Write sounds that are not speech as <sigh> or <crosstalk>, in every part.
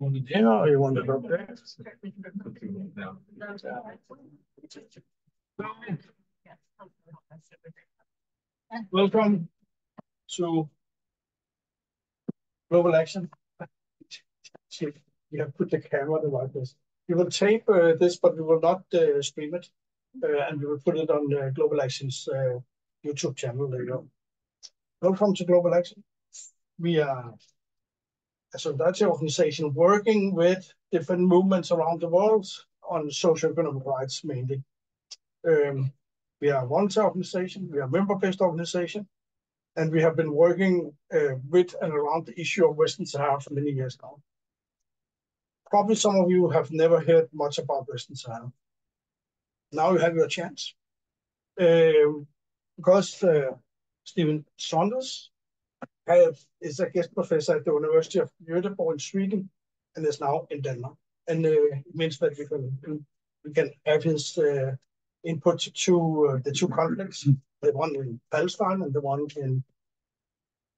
Want it here or you want it up there? Welcome to Global Aktion. We have put the camera the right place. We will tape uh, this, but we will not uh, stream it, uh, and we will put it on uh, Global Aktion's uh, YouTube channel later. Welcome to Global Aktion. We are a solidarity organization working with different movements around the world on social economic rights mainly. Um, we are volunteer organization, we are member-based organization, and we have been working uh, with and around the issue of Western Sahara for many years now. Probably some of you have never heard much about Western Sahara. Now you have your chance. Uh, because uh, Stephen Zunes have, is a guest professor at the University of Göteborg in Sweden and is now in Denmark. And uh, it means that we can, we can have his uh, input to uh, the two conflicts, the one in Palestine and the one in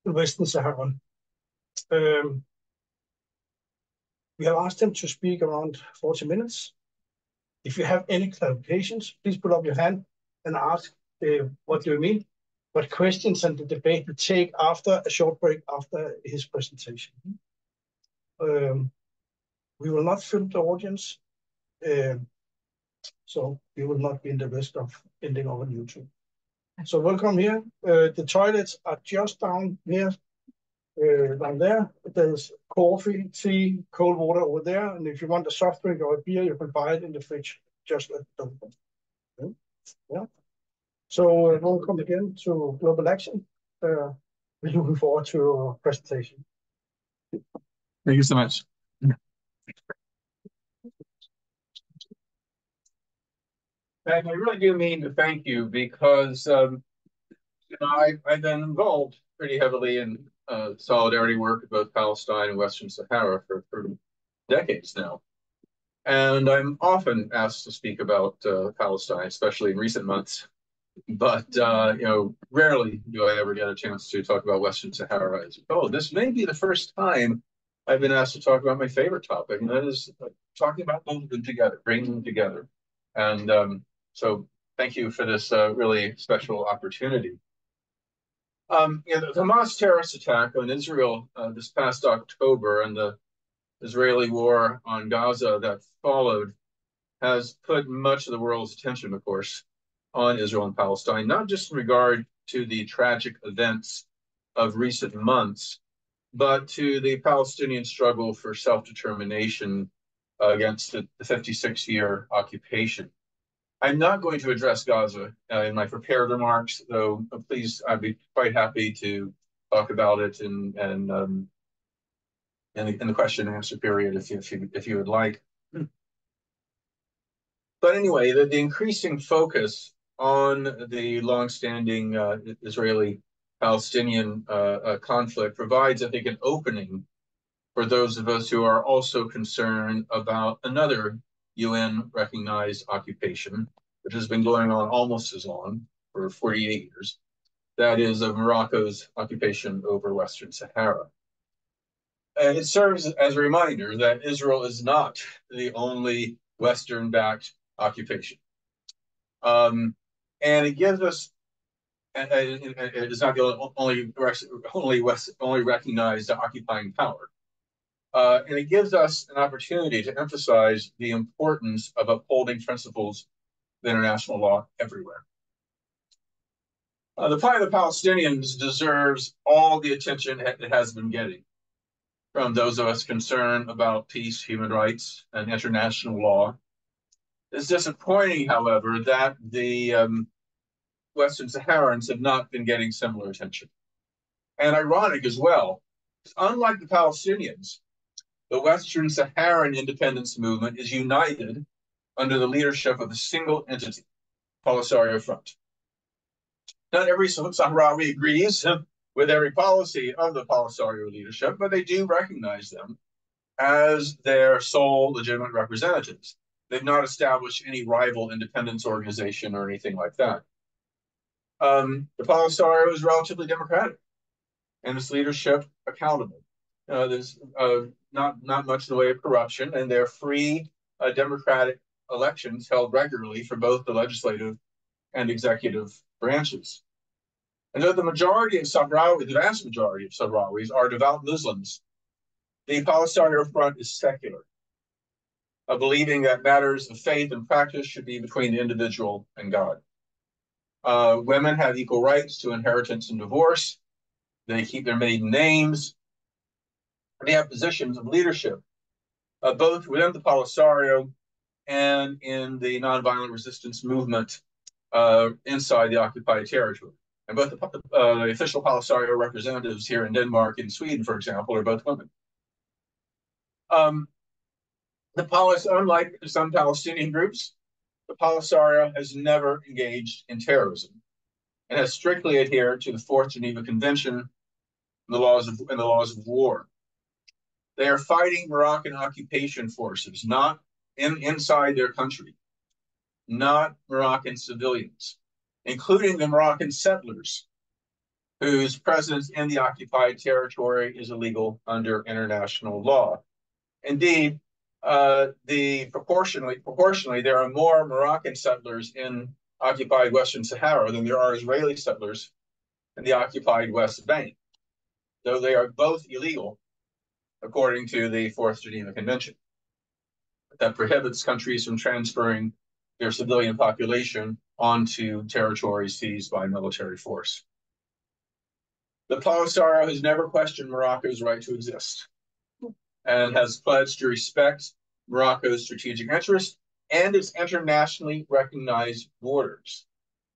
the Western Sahara. Um, we have asked him to speak around 40 minutes. If you have any clarifications, please put up your hand and ask uh, what do you mean, what questions and the debate will take after a short break after his presentation. Um, we will not film the audience. Um, so we will not be in the risk of ending up on YouTube. So welcome here. Uh, the toilets are just down here, uh, down there. There's coffee, tea, cold water over there. And if you want a soft drink or a beer, you can buy it in the fridge just at the yeah. yeah. So uh, welcome again to Global Aktion. Uh, we're looking forward to your presentation. Thank you so much. And I really do mean to thank you because um, you know, I, I've been involved pretty heavily in uh, solidarity work in both Palestine and Western Sahara for, for decades now. And I'm often asked to speak about uh, Palestine, especially in recent months. But uh, you know, rarely do I ever get a chance to talk about Western Sahara. As oh, this may be the first time I've been asked to talk about my favorite topic, and that is uh, talking about both of them together, bringing them together. And um, so thank you for this uh, really special opportunity. Um, you know, the Hamas terrorist attack on Israel uh, this past October and the Israeli war on Gaza that followed has put much of the world's attention, of course, on Israel and Palestine, not just in regard to the tragic events of recent months, but to the Palestinian struggle for self-determination against the 56-year occupation. I'm not going to address Gaza uh, in my prepared remarks, though uh, please, I'd be quite happy to talk about it and and um, in, the, in the question and answer period if you, if you, if you would like. <clears throat> But anyway, the, the increasing focus on the longstanding uh, Israeli-Palestinian uh, uh, conflict provides, I think, an opening for those of us who are also concerned about another UN recognized occupation, which has been going on almost as long, for 48 years. That is of Morocco's occupation over Western Sahara. And it serves as a reminder that Israel is not the only Western backed occupation. Um, and it gives us, and it is not the only, only, West, only recognized occupying power. Uh, and it gives us an opportunity to emphasize the importance of upholding principles of international law everywhere. Uh, the plight of the Palestinians deserves all the attention it has been getting from those of us concerned about peace, human rights, and international law. It's disappointing, however, that the um, Western Saharans have not been getting similar attention. And ironic as well, unlike the Palestinians, the Western Saharan independence movement is united under the leadership of a single entity, Polisario Front. Not every Sahrawi agrees <laughs> with every policy of the Polisario leadership, but they do recognize them as their sole legitimate representatives. They've not established any rival independence organization or anything like that. Um, the Polisario is relatively democratic and its leadership accountable. Uh, there's uh, not not much in the way of corruption, and they're free uh, democratic elections held regularly for both the legislative and executive branches. And though the majority of Sahrawi, the vast majority of Sahrawis are devout Muslims, the Polisario Front is secular, uh, believing that matters of faith and practice should be between the individual and God. Uh, women have equal rights to inheritance and divorce. They keep their maiden names. They have positions of leadership, uh, both within the Polisario and in the nonviolent resistance movement uh, inside the occupied territory. And both the, uh, the official Polisario representatives here in Denmark and Sweden, for example, are both women. Um, the Polis, unlike some Palestinian groups, the Polisario has never engaged in terrorism and has strictly adhered to the Fourth Geneva Convention and the laws of, and the laws of war. They are fighting Moroccan occupation forces, not in, inside their country, not Moroccan civilians, including the Moroccan settlers whose presence in the occupied territory is illegal under international law. Indeed, uh, the proportionally proportionally there are more Moroccan settlers in occupied Western Sahara than there are Israeli settlers in the occupied West Bank, though they are both illegal according to the Fourth Geneva Convention that prohibits countries from transferring their civilian population onto territories seized by military force. The Polisario has never questioned Morocco's right to exist and has pledged to respect Morocco's strategic interests and its internationally recognized borders.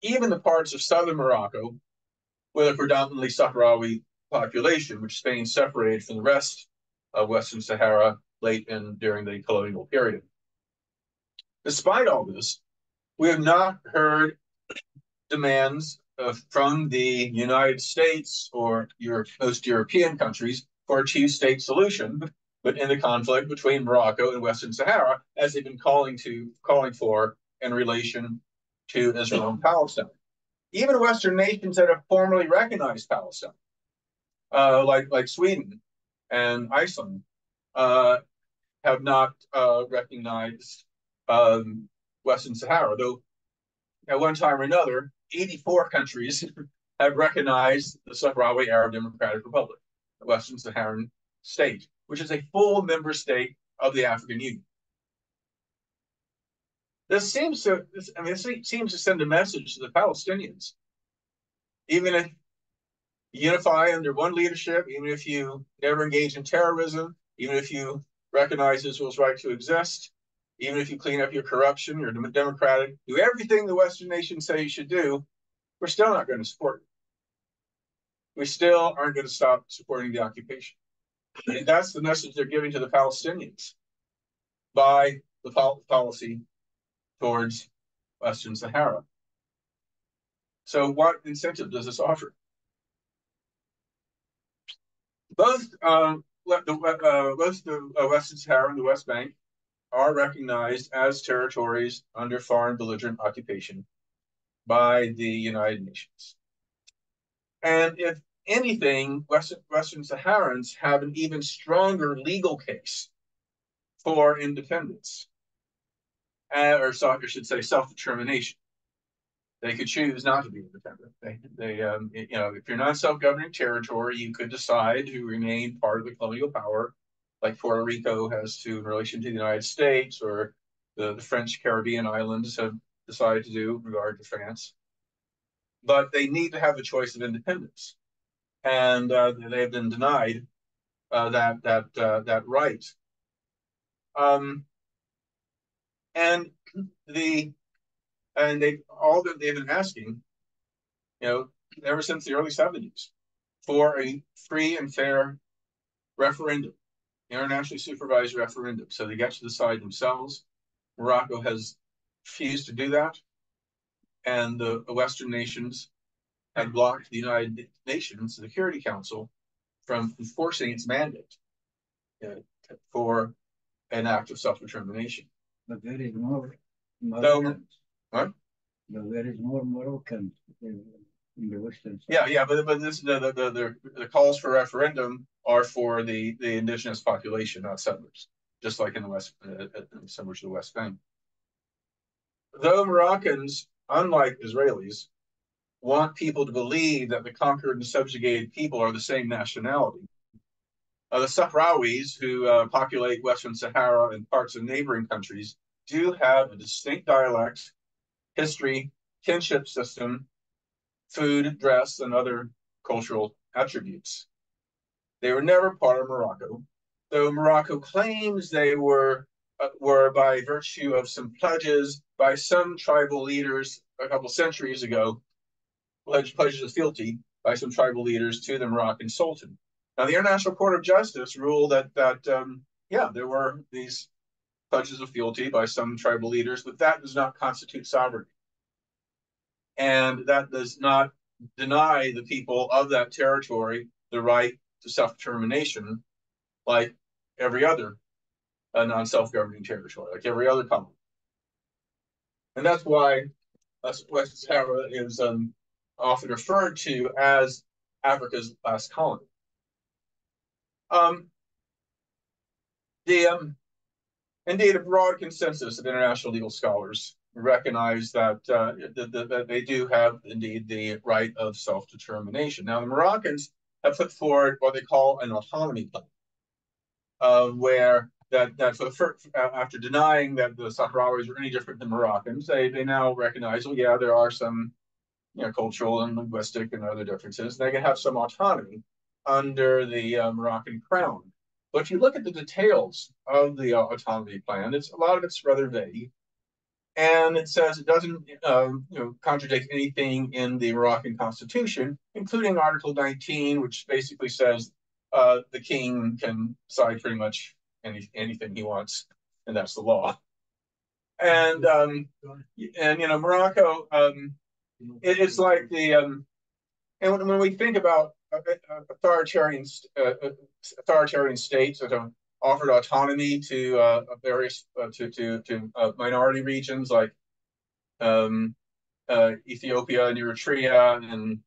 Even the parts of southern Morocco, with a predominantly Sahrawi population, which Spain separated from the rest of Western Sahara late in during the colonial period. Despite all this, we have not heard demands uh, from the United States or Europe, most European countries for a two-state solution, but in the conflict between Morocco and Western Sahara, as they've been calling to calling for in relation to Israel and Palestine. Even Western nations that have formally recognized Palestine, uh, like like Sweden and Iceland, uh, have not uh, recognized um, Western Sahara, though at one time or another, 84 countries <laughs> have recognized the Sahrawi Arab Democratic Republic, the Western Saharan state, which is a full member state of the African Union. This seems to, I mean, this seems to send a message to the Palestinians. Even if you unify under one leadership, even if you never engage in terrorism, even if you recognize Israel's right to exist, even if you clean up your corruption, you're democratic, do everything the Western nations say you should do, we're still not going to support it. We still aren't going to stop supporting the occupation. And that's the message they're giving to the Palestinians by the pol policy towards Western Sahara. So what incentive does this offer? Both um, the, uh, both the uh, Western Sahara and the West Bank are recognized as territories under foreign belligerent occupation by the United Nations. And if anything, Western, Western Saharans have an even stronger legal case for independence, uh, or so, I should say self-determination. They could choose not to be independent. They, they um, you know, if you're not self-governing territory, you could decide to remain part of the colonial power like Puerto Rico has to in relation to the United States, or the, the French Caribbean islands have decided to do in regard to France. But they need to have a choice of independence, and uh, they have been denied uh, that that uh, that right. Um, and the and they all that they've been asking, you know, ever since the early seventies, for a free and fair referendum internationally supervised referendum. So they get to decide themselves. Morocco has refused to do that. And the Western nations had blocked the United Nations Security Council from enforcing its mandate uh, for an act of self-determination. But there is more Moroccans. So, what? But there is more Moroccans in the Western. Yeah, yeah, but but this the the the, the calls for referendum are for the the indigenous population, not settlers, just like in the west, uh, uh similar to the West Bank. Though Moroccans, unlike Israelis, want people to believe that the conquered and subjugated people are the same nationality. Uh, the Sahrawis, who uh, populate Western Sahara and parts of neighboring countries, do have a distinct dialect, history, kinship system, food, dress, and other cultural attributes. They were never part of Morocco, though Morocco claims they were uh, were by virtue of some pledges by some tribal leaders a couple centuries ago, pledged pledges of fealty by some tribal leaders to the Moroccan Sultan. Now, the International Court of Justice ruled that that um, yeah, there were these pledges of fealty by some tribal leaders, but that does not constitute sovereignty. And that does not deny the people of that territory the right to self determination, like every other uh, non self governing territory, like every other colony. And that's why West Sahara is um, often referred to as Africa's last colony. Um, the um, indeed a broad consensus of international legal scholars recognize that, uh, that, that they do have indeed the right of self-determination. Now, the Moroccans have put forward what they call an autonomy plan, uh, where that that for the first, after denying that the Sahrawis are any different than Moroccans, they they now recognize, well, yeah, there are some you know cultural and linguistic and other differences. They can have some autonomy under the uh, Moroccan crown. But if you look at the details of the uh, autonomy plan, it's a lot of it's rather vague and it says it doesn't um, you know, contradict anything in the Moroccan constitution, including Article 19, which basically says uh, the king can decide pretty much any, anything he wants, and that's the law. And um, and you know Morocco, um, it, it's like the um, and when, when we think about uh, uh, authoritarian uh, authoritarian states that have offered autonomy to uh, various uh, to to to uh, minority regions like um, uh, Ethiopia and Eritrea and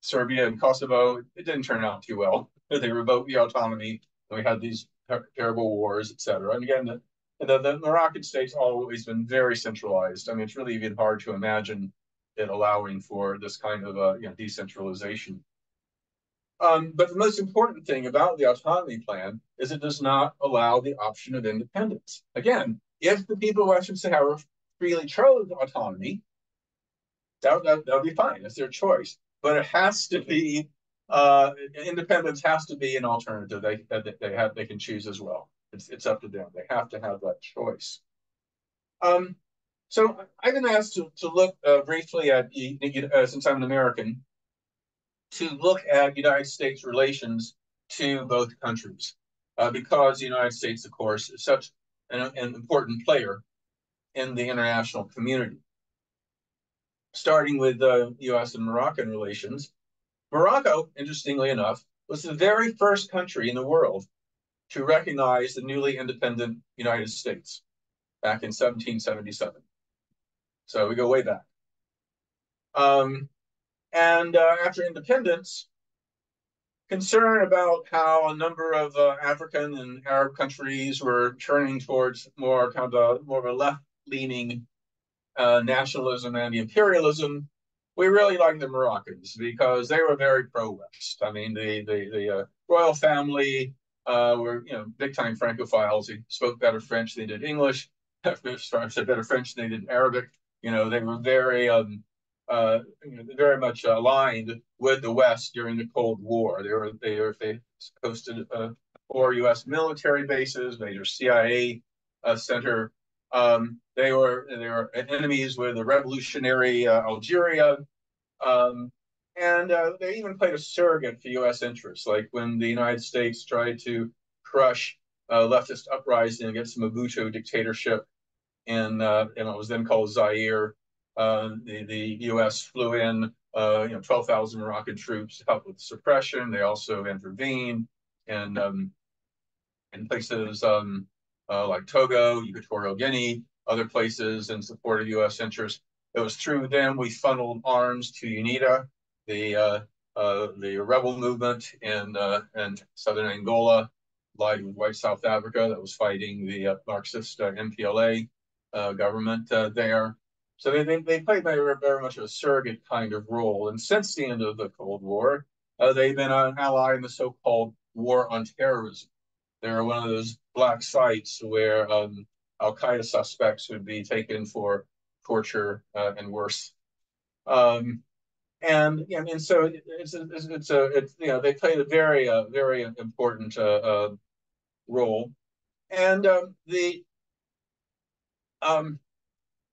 Serbia and Kosovo. It didn't turn out too well. <laughs> They revoked the autonomy. And we had these ter terrible wars, etc. And again, the, the, the Moroccan state's always been very centralized. I mean, it's really even hard to imagine it allowing for this kind of uh, you know, decentralization. Um, but the most important thing about the autonomy plan is it does not allow the option of independence. Again, if the people of Western Sahara freely chose autonomy, that, that, that would be fine. It's their choice. But it has to be, uh, independence has to be an alternative they, that they, have, they can choose as well. It's, it's up to them. They have to have that choice. Um, so I've been asked to, to look uh, briefly at, uh, since I'm an American, to look at United States relations to both countries, uh, because the United States, of course, is such an, an important player in the international community. Starting with uh, U.S. and Moroccan relations, Morocco, interestingly enough, was the very first country in the world to recognize the newly independent United States back in 1777. So we go way back. Um, and uh, after independence, concern about how a number of uh, African and Arab countries were turning towards more kind of a, more of a left-leaning uh, nationalism and imperialism. We really liked the Moroccans because they were very pro-West. I mean, the the the uh, royal family uh, were you know big-time Francophiles. They spoke better French than they did English. <laughs> I said better French than they did Arabic. You know, they were very um, uh, very much aligned with the West during the Cold War. They were they were they hosted uh, four U.S. military bases, major CIA uh, center. Um, they were they were enemies with the revolutionary uh, Algeria, um, and uh, they even played a surrogate for U.S. interests. Like when the United States tried to crush uh, leftist uprising against the Mobutu dictatorship uh, in what was then called Zaire uh, the, the U.S. flew in, uh, you know, 12,000 Moroccan troops to help with suppression. They also intervened in, um, in places um, uh, like Togo, Equatorial Guinea, other places in support of U.S. interests. It was through them we funneled arms to UNITA, the uh, uh, the rebel movement in uh, in southern Angola, allied with white South Africa that was fighting the uh, Marxist uh, MPLA uh, government there. So they, they, they played very, very much a surrogate kind of role. And since the end of the Cold War, they've been an ally in the so-called war on terrorism. They're one of those black sites where um, Al Qaeda suspects would be taken for torture and worse. Um, and I mean, so it's a, it's a, it's, you know, they played a very, uh, very important uh, uh, role, and um, the um,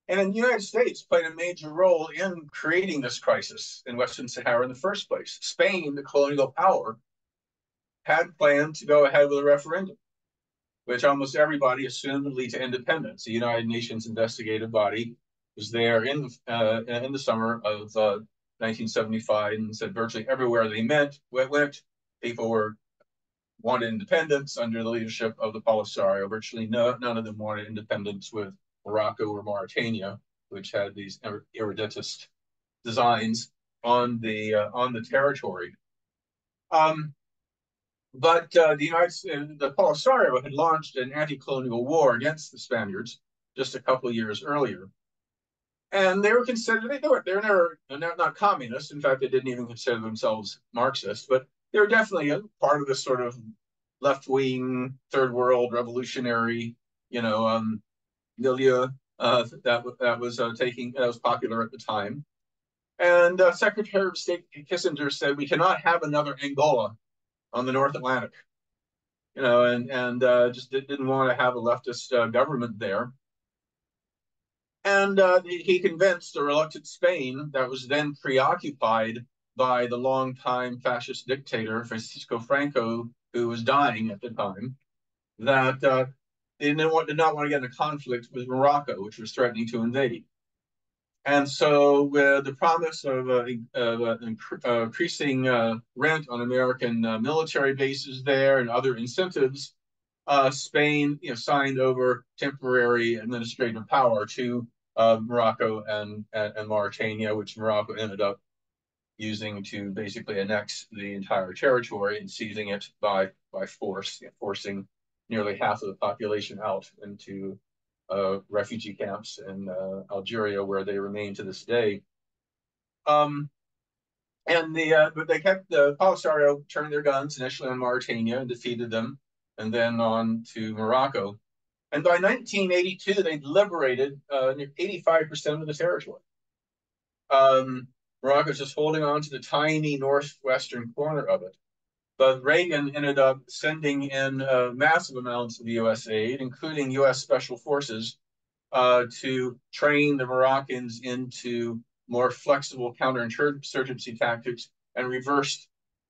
and the United States played a major role in creating this crisis in Western Sahara in the first place. Spain, the colonial power, had planned to go ahead with a referendum, which almost everybody assumed would lead to independence. The United Nations investigative body was there in uh, in the summer of uh, 1975 and said virtually everywhere they met went, people were wanted independence under the leadership of the Polisario. Virtually no, none of them wanted independence with Morocco or Mauritania, which had these irredentist designs on the uh, on the territory. Um, but uh, the United the Polisario had launched an anti-colonial war against the Spaniards just a couple of years earlier and they were considered they were they're never they're not communists. In fact, they didn't even consider themselves Marxist, but they were definitely a part of this sort of left wing, third world, revolutionary, you know, um, milieu uh, that that was uh, taking that was popular at the time. And uh, Secretary of State Kissinger said we cannot have another Angola on the North Atlantic, you know, and and uh, just didn't want to have a leftist uh, government there. And uh, he convinced a reluctant Spain that was then preoccupied by the longtime fascist dictator Francisco Franco, who was dying at the time, that uh, they didn't want, did not want to get into conflict with Morocco, which was threatening to invade. And so, with the promise of, uh, uh, increasing uh, rent on American uh, military bases there and other incentives, uh, Spain you know, signed over temporary administrative power to uh, Morocco and, and, and Mauritania, which Morocco ended up using to basically annex the entire territory and seizing it by by force, you know, forcing nearly half of the population out into uh, refugee camps in uh, Algeria, where they remain to this day. Um, and the uh, but they kept the Polisario turned their guns initially on Mauritania and defeated them, and then on to Morocco. And by 1982, they'd liberated uh, 85% of the territory. Um, Morocco's just holding on to the tiny northwestern corner of it. But Reagan ended up sending in uh, massive amounts of U.S. aid, including U.S. Special Forces, uh, to train the Moroccans into more flexible counterinsurgency tactics and reversed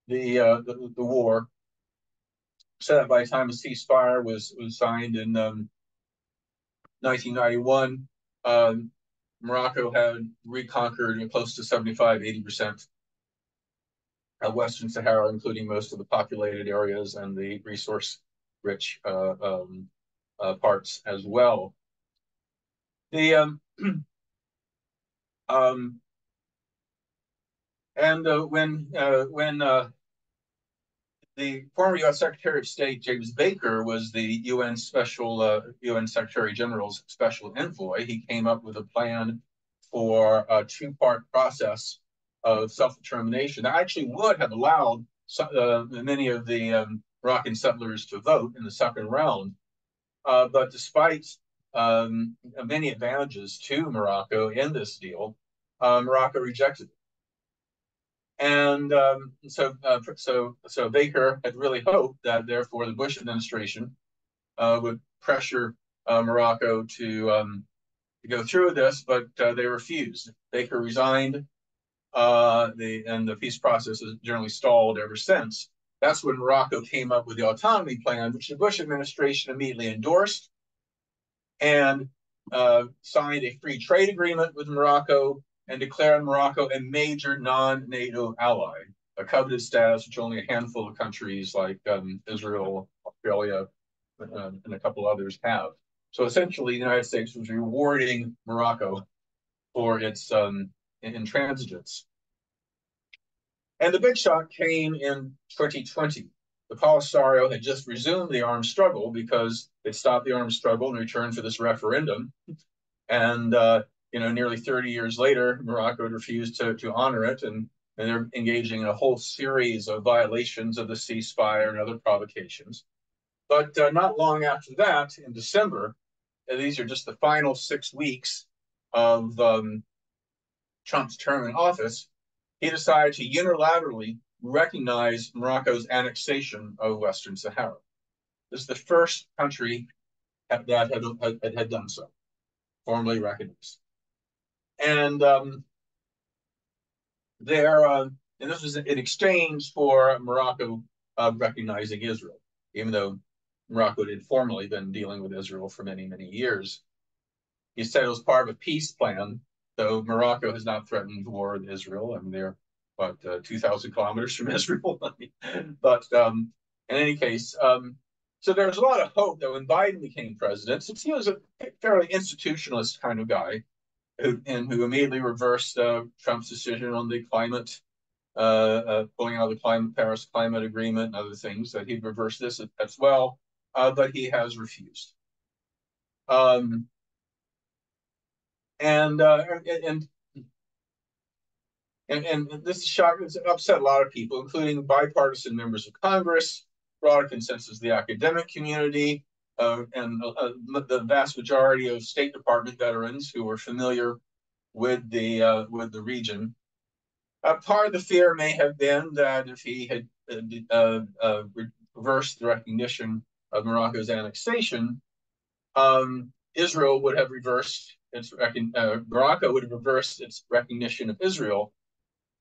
the, uh, the, the war so that by the time a ceasefire was was signed in um, 1991, um, Morocco had reconquered close to 75, 80 percent Western Sahara, including most of the populated areas and the resource-rich uh, um, uh, parts as well. The um, <clears throat> um, and uh, when uh, when uh, the former U.S. Secretary of State James Baker was the UN special uh, UN Secretary General's special envoy. He came up with a plan for a two-part process of self-determination that actually would have allowed uh, many of the um, Moroccan settlers to vote in the second round. Uh, but despite um, many advantages to Morocco in this deal, uh, Morocco rejected it. And um, so, uh, so, so Baker had really hoped that, therefore, the Bush administration uh, would pressure uh, Morocco to um, to go through with this, but they refused. Baker resigned, uh, the and the peace process has generally stalled ever since. That's when Morocco came up with the autonomy plan, which the Bush administration immediately endorsed and uh, signed a free trade agreement with Morocco and declared Morocco a major non-NATO ally, a coveted status which only a handful of countries like um, Israel, Australia, uh, and a couple others have. So essentially, the United States was rewarding Morocco for its um, intransigence. And the big shock came in 2020. The Polisario had just resumed the armed struggle because it stopped the armed struggle in return for this referendum. And, uh, you know, nearly 30 years later, Morocco had refused to, to honor it. And, and they're engaging in a whole series of violations of the ceasefire and other provocations. But uh, not long after that, in December, these are just the final six weeks of um, Trump's term in office, he decided to unilaterally recognize Morocco's annexation of Western Sahara. This is the first country that had, had, had done so, formally recognized. And um, there, uh, and this was in exchange for Morocco uh, recognizing Israel, even though Morocco had formally been dealing with Israel for many, many years. He said it was part of a peace plan, though Morocco has not threatened war with Israel. I mean, they're about uh, 2,000 kilometers from <laughs> Israel. but um, in any case, um, so there's a lot of hope that when Biden became president, since he was a fairly institutionalist kind of guy, who, and who immediately reversed uh, Trump's decision on the climate, uh, uh, pulling out of the climate, Paris Climate Agreement and other things, that he'd reverse this as well uh, but he has refused. Um, and, uh, and, and, and this shock has upset a lot of people, including bipartisan members of Congress, broader consensus of the academic community, uh, and uh, the vast majority of State Department veterans who are familiar with the uh, with the region. Uh, part of the fear may have been that if he had uh, uh, reversed the recognition of Morocco's annexation, um, Israel would have reversed its uh, Morocco would have reversed its recognition of Israel,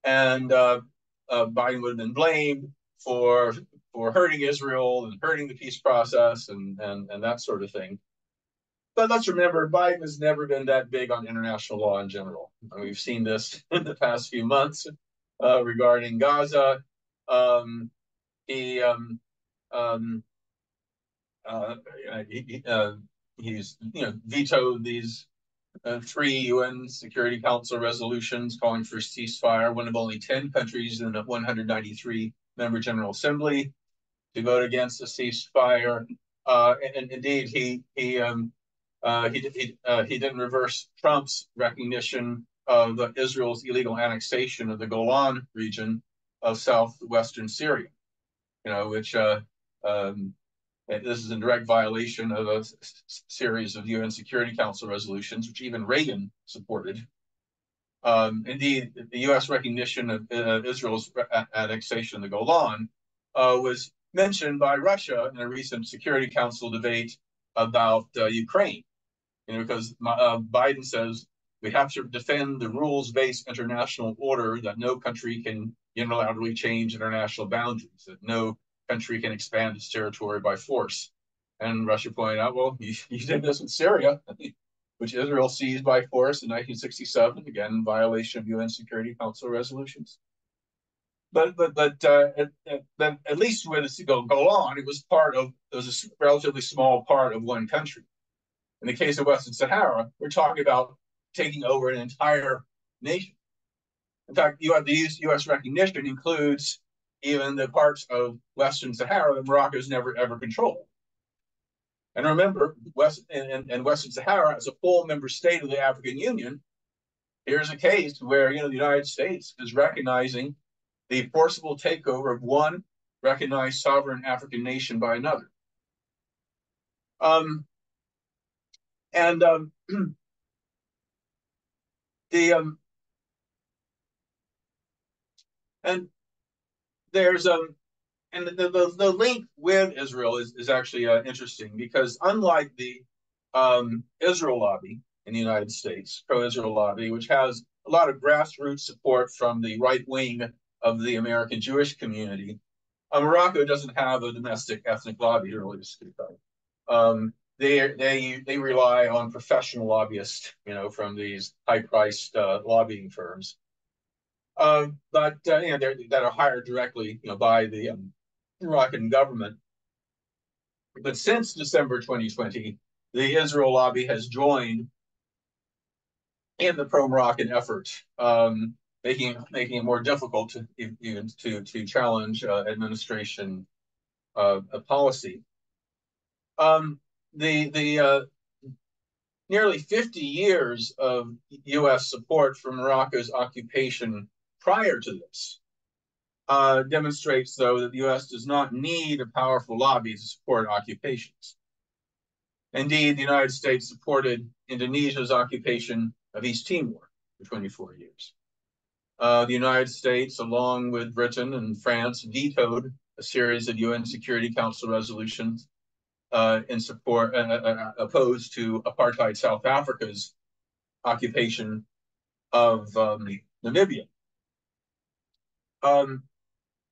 and uh, uh, Biden would have been blamed for for hurting Israel and hurting the peace process and and and that sort of thing. But let's remember, Biden has never been that big on international law in general. And we've seen this <laughs> in the past few months uh, regarding Gaza. Um, he um, um, uh, he, uh, he's you know vetoed these uh, three UN Security Council resolutions calling for ceasefire. One of only ten countries in the 193 member General Assembly to vote against a ceasefire. Uh, and, and, indeed, he he um, uh, he he, uh, he didn't reverse Trump's recognition of Israel's illegal annexation of the Golan region of southwestern Syria. You know, which um, this is in direct violation of a series of UN Security Council resolutions, which even Reagan supported. Um, indeed, the U.S. recognition of uh, Israel's annexation of the Golan uh, was mentioned by Russia in a recent Security Council debate about uh, Ukraine. You know, because uh, Biden says we have to defend the rules-based international order that no country can unilaterally change international boundaries, that no country can expand its territory by force. And Russia pointed out, well, <laughs> you, you did this in Syria, <laughs> which Israel seized by force in 1967, again, in violation of UN Security Council resolutions. But but but uh, at, at, at, least with the go Golan, it was part of it was a relatively small part of one country. In the case of Western Sahara, we're talking about taking over an entire nation. In fact, you have the U.S. recognition includes even the parts of Western Sahara that Morocco's never ever controlled. And remember, West and, and Western Sahara as a full member state of the African Union, here's a case where you know the United States is recognizing the forcible takeover of one recognized sovereign African nation by another. Um, and um, <clears throat> the um, and there's um and the, the, the link with Israel is, is actually uh, interesting because unlike the um, Israel lobby in the United States, pro-Israel lobby, which has a lot of grassroots support from the right wing of the American Jewish community, uh, Morocco doesn't have a domestic ethnic lobby, really, to speak of. Um, they they they rely on professional lobbyists, you know, from these high-priced uh, lobbying firms. Um, but uh, you know, that are hired directly, you know, by the um, Moroccan government. But since December 2020, the Israel lobby has joined in the pro-Moroccan effort. Um, making making it more difficult to to to challenge uh, administration uh, policy. Um, the the uh, nearly 50 years of U.S. support for Morocco's occupation prior to this uh, demonstrates, though, that the U.S. does not need a powerful lobby to support occupations. Indeed, the United States supported Indonesia's occupation of East Timor for 24 years. Uh, the United States, along with Britain and France, vetoed a series of UN Security Council resolutions uh, in support, uh, uh, uh, opposed to apartheid South Africa's occupation of um, Namibia. Um,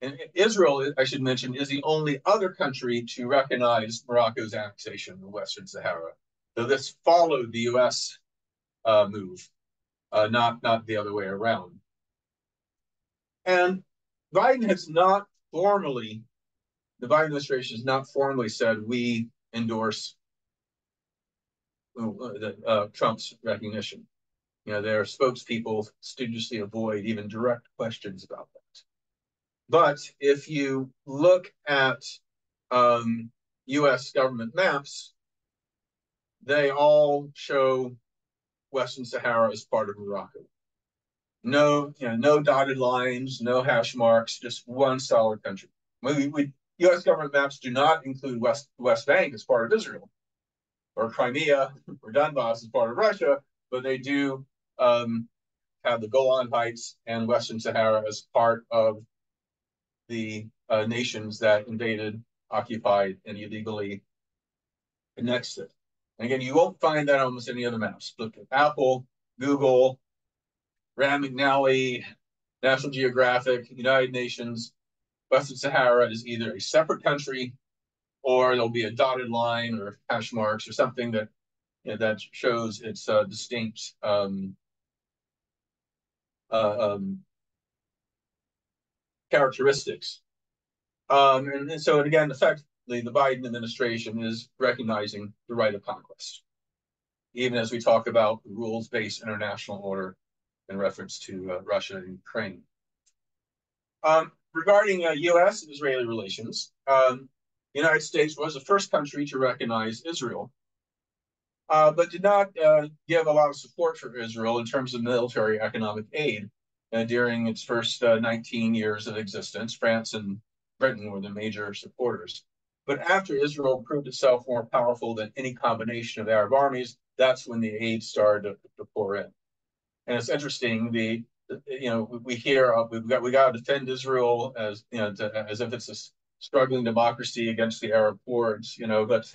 and Israel, I should mention, is the only other country to recognize Morocco's annexation of the Western Sahara. So this followed the U.S. Uh, move, uh, not not the other way around. And Biden has not formally, the Biden administration has not formally said we endorse uh, uh, Trump's recognition. You know, their spokespeople studiously avoid even direct questions about that. But if you look at um, US government maps, they all show Western Sahara as part of Morocco. No, you know, no dotted lines, no hash marks, just one solid country. We, we, U.S. government maps do not include West West Bank as part of Israel, or Crimea or Donbass as part of Russia, but they do um, have the Golan Heights and Western Sahara as part of the uh, nations that invaded, occupied, and illegally annexed it. And again, you won't find that on almost any other maps. Look at Apple, Google, Rand McNally, National Geographic, United Nations. Western Sahara is either a separate country or there'll be a dotted line or hash marks or something that you know, that shows its uh, distinct um, uh, um, characteristics. Um, and, and, so, again, effectively, the Biden administration is recognizing the right of conquest, even as we talk about rules-based international order in reference to uh, Russia and Ukraine. Um, regarding uh, U.S.-Israeli relations, um, the United States was the first country to recognize Israel, uh, but did not uh, give a lot of support for Israel in terms of military economic aid uh, during its first uh, 19 years of existence. France and Britain were the major supporters. But after Israel proved itself more powerful than any combination of Arab armies, that's when the aid started to, to pour in. And it's interesting, the you know we hear uh, we've got we got to defend Israel as you know to, as if it's a struggling democracy against the Arab hordes, you know. But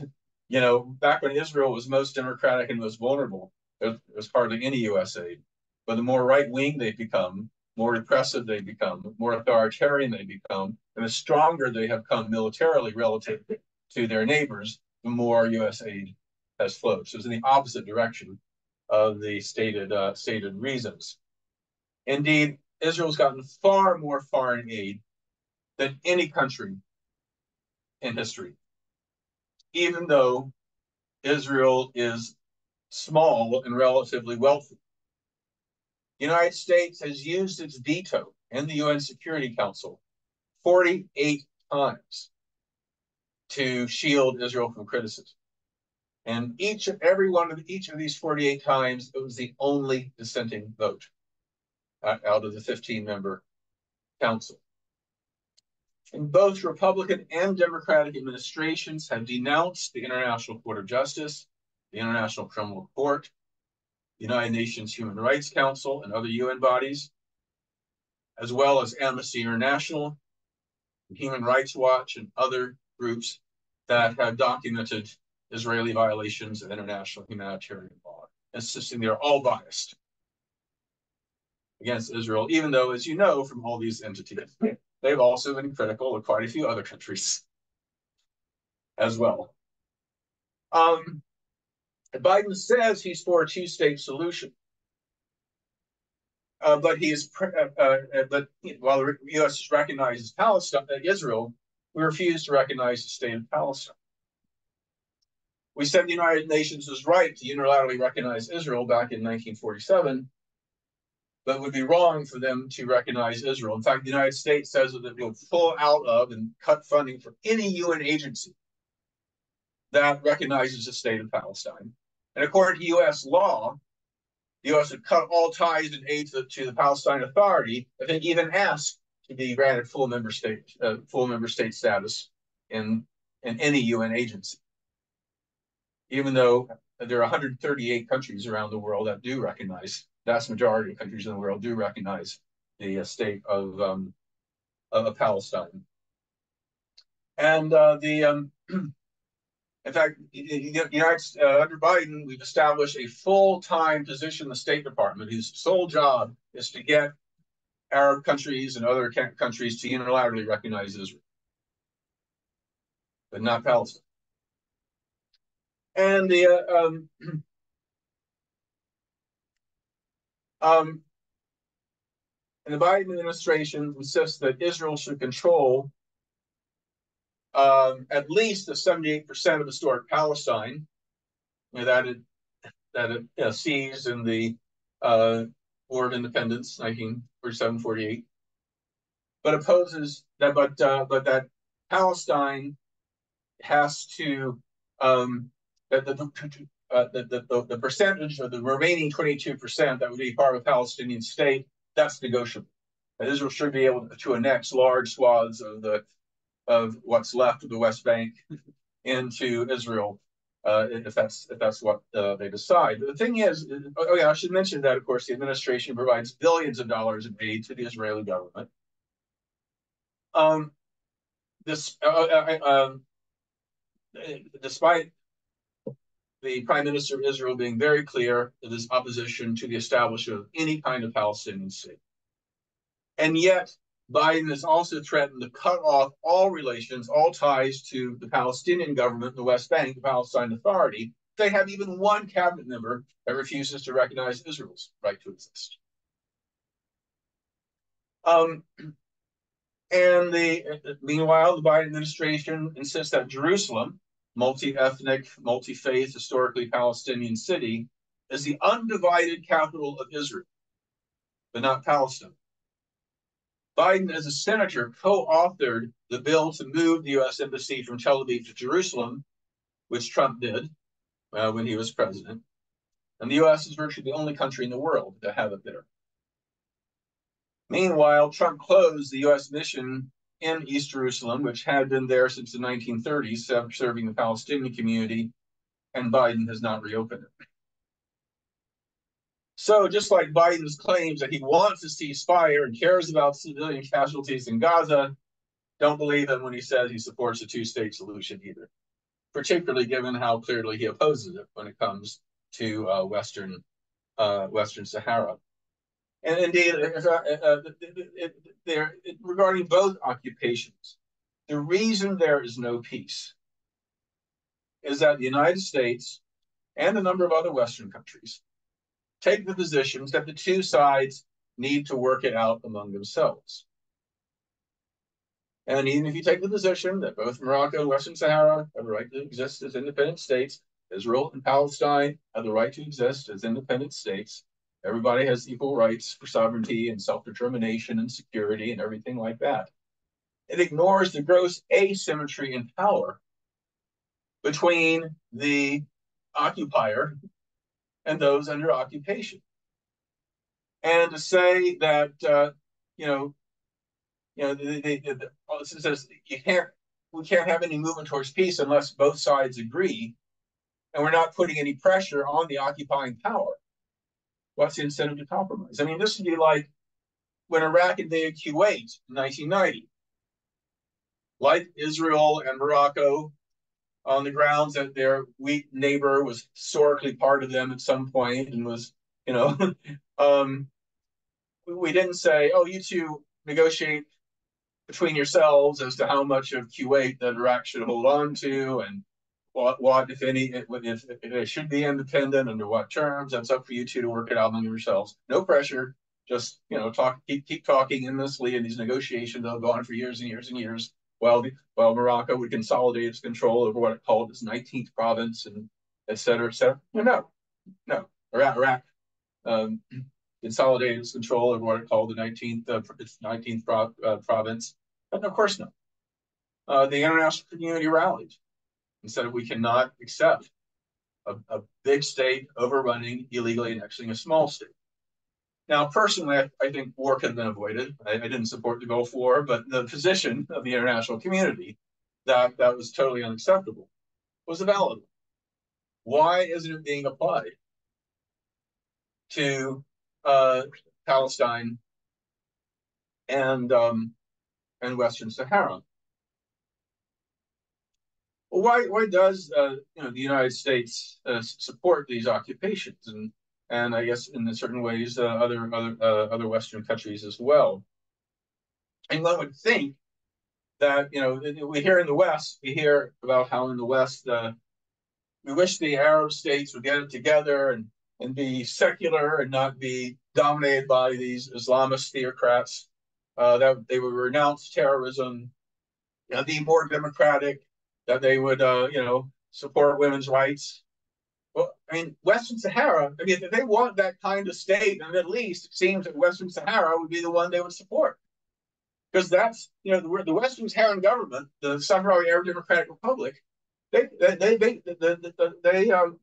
you know back when Israel was most democratic and most vulnerable, there, there was hardly any U.S. aid. But the more right wing they become, more repressive they become, more authoritarian they become, and the stronger they have come militarily relative to their neighbors, the more U.S. aid has flowed. So it's in the opposite direction of the stated uh, stated reasons. Indeed, Israel's gotten far more foreign aid than any country in history, even though Israel is small and relatively wealthy. The United States has used its veto in the UN Security Council 48 times to shield Israel from criticism. And each every one of each of these 48 times, it was the only dissenting vote uh, out of the 15 member council. And both Republican and Democratic administrations have denounced the International Court of Justice, the International Criminal Court, the United Nations Human Rights Council, and other UN bodies, as well as Amnesty International, Human Rights Watch, and other groups that have documented Israeli violations of international humanitarian law, insisting they're all biased against Israel, even though, as you know from all these entities, they've also been critical of quite a few other countries as well. Um, Biden says he's for a two-state solution. Uh, but he is, uh, uh, but while the U.S. recognizes Palestine, uh, Israel, we refuse to recognize the state of Palestine. We said the United Nations was right to unilaterally recognize Israel back in 1947, but it would be wrong for them to recognize Israel. In fact, the United States says that it will pull out of and cut funding for any UN agency that recognizes the state of Palestine. And according to U.S. law, the U.S. would cut all ties and aid to, to the Palestine Authority if they even asked to be granted full member state uh, full member state status in in any UN agency. Even though there are 138 countries around the world that do recognize, vast majority of countries in the world do recognize the uh, state of um, of Palestine. And uh, the um, <clears throat> in fact, United, uh, under Biden, we've established a full-time position in the State Department whose sole job is to get Arab countries and other countries to unilaterally recognize Israel, but not Palestine. And the uh, um, <clears throat> um, and the Biden administration insists that Israel should control um, at least the 78% of historic Palestine that it that it seized in the uh, War of Independence, 1947, 48, but opposes that, but uh, but that Palestine has to um, that the, uh, the, the, the percentage of the remaining 22% that would be part of a Palestinian state, that's negotiable. And Israel should be able to annex large swaths of the of what's left of the West Bank <laughs> into Israel uh, if that's if that's what uh, they decide. The thing is, oh yeah, I should mention that of course the administration provides billions of dollars in aid to the Israeli government. Um, this, uh, uh, uh um, despite the Prime Minister of Israel being very clear of his opposition to the establishment of any kind of Palestinian state, and yet Biden has also threatened to cut off all relations, all ties to the Palestinian government, the West Bank, the Palestine Authority. They have even one cabinet member that refuses to recognize Israel's right to exist. Um, and the meanwhile, the Biden administration insists that Jerusalem, multi-ethnic, multi-faith, historically Palestinian city, is the undivided capital of Israel, but not Palestine. Biden, as a senator, co authored the bill to move the U.S. Embassy from Tel Aviv to Jerusalem, which Trump did uh, when he was president. And the U.S. is virtually the only country in the world to have it there. Meanwhile, Trump closed the U.S. mission in East Jerusalem, which had been there since the 1930s, serving the Palestinian community, and Biden has not reopened it. So just like Biden's claims that he wants to cease fire and cares about civilian casualties in Gaza, don't believe him when he says he supports a two-state solution either, particularly given how clearly he opposes it when it comes to uh, Western uh, Western Sahara. And indeed, uh, uh, there, regarding both occupations, the reason there is no peace is that the United States and a number of other Western countries take the positions that the two sides need to work it out among themselves. And even if you take the position that both Morocco and Western Sahara have the right to exist as independent states, Israel and Palestine have the right to exist as independent states, everybody has equal rights for sovereignty and self-determination and security and everything like that. It ignores the gross asymmetry in power between the occupier and those under occupation. And to say that, uh, you know, you know, the, the, the, the says you can't, we can't have any movement towards peace unless both sides agree, and we're not putting any pressure on the occupying power. What's the incentive to compromise? I mean, this would be like when Iraq invaded Kuwait in 1990. Like Israel and Morocco on the grounds that their weak neighbor was historically part of them at some point and was, you know, <laughs> um, we didn't say, oh, you two negotiate between yourselves as to how much of Kuwait that Iraq should hold on to and what, what if any, if, if, if it should be independent, under what terms. That's up for you two to work it out among yourselves. No pressure. Just you know, talk, keep keep talking endlessly, and these negotiations will go on for years and years and years while, the, while Morocco would consolidate its control over what it called its 19th province and et cetera, et cetera. No, no. Iraq, Iraq um, <clears throat> consolidated its control over what it called the 19th, uh, its 19th pro uh, province. But of course not. Uh, the international community rallied and said we cannot accept a, a big state overrunning, illegally annexing a small state. Now, personally, I, I, think war could have been avoided. I, I, didn't support the Gulf War, but the position of the international community that that was totally unacceptable was a valid one. Why isn't it being applied to uh, Palestine and um, and Western Sahara? Well, why why does uh, you know the United States uh, support these occupations and and I guess in certain ways uh, other other uh, other Western countries as well? And one would think that you know we hear in the West we hear about how in the West uh, we wish the Arab states would get it together and and be secular and not be dominated by these Islamist theocrats. Uh, that they would renounce terrorism, you know, be more democratic, that they would, uh, you know, support women's rights. Well, I mean, Western Sahara. I mean, if they want that kind of state, then at least it seems that Western Sahara would be the one they would support, because that's you know the, the Western Saharan government, the Sahrawi Arab Democratic Republic, they they they they, they, they um,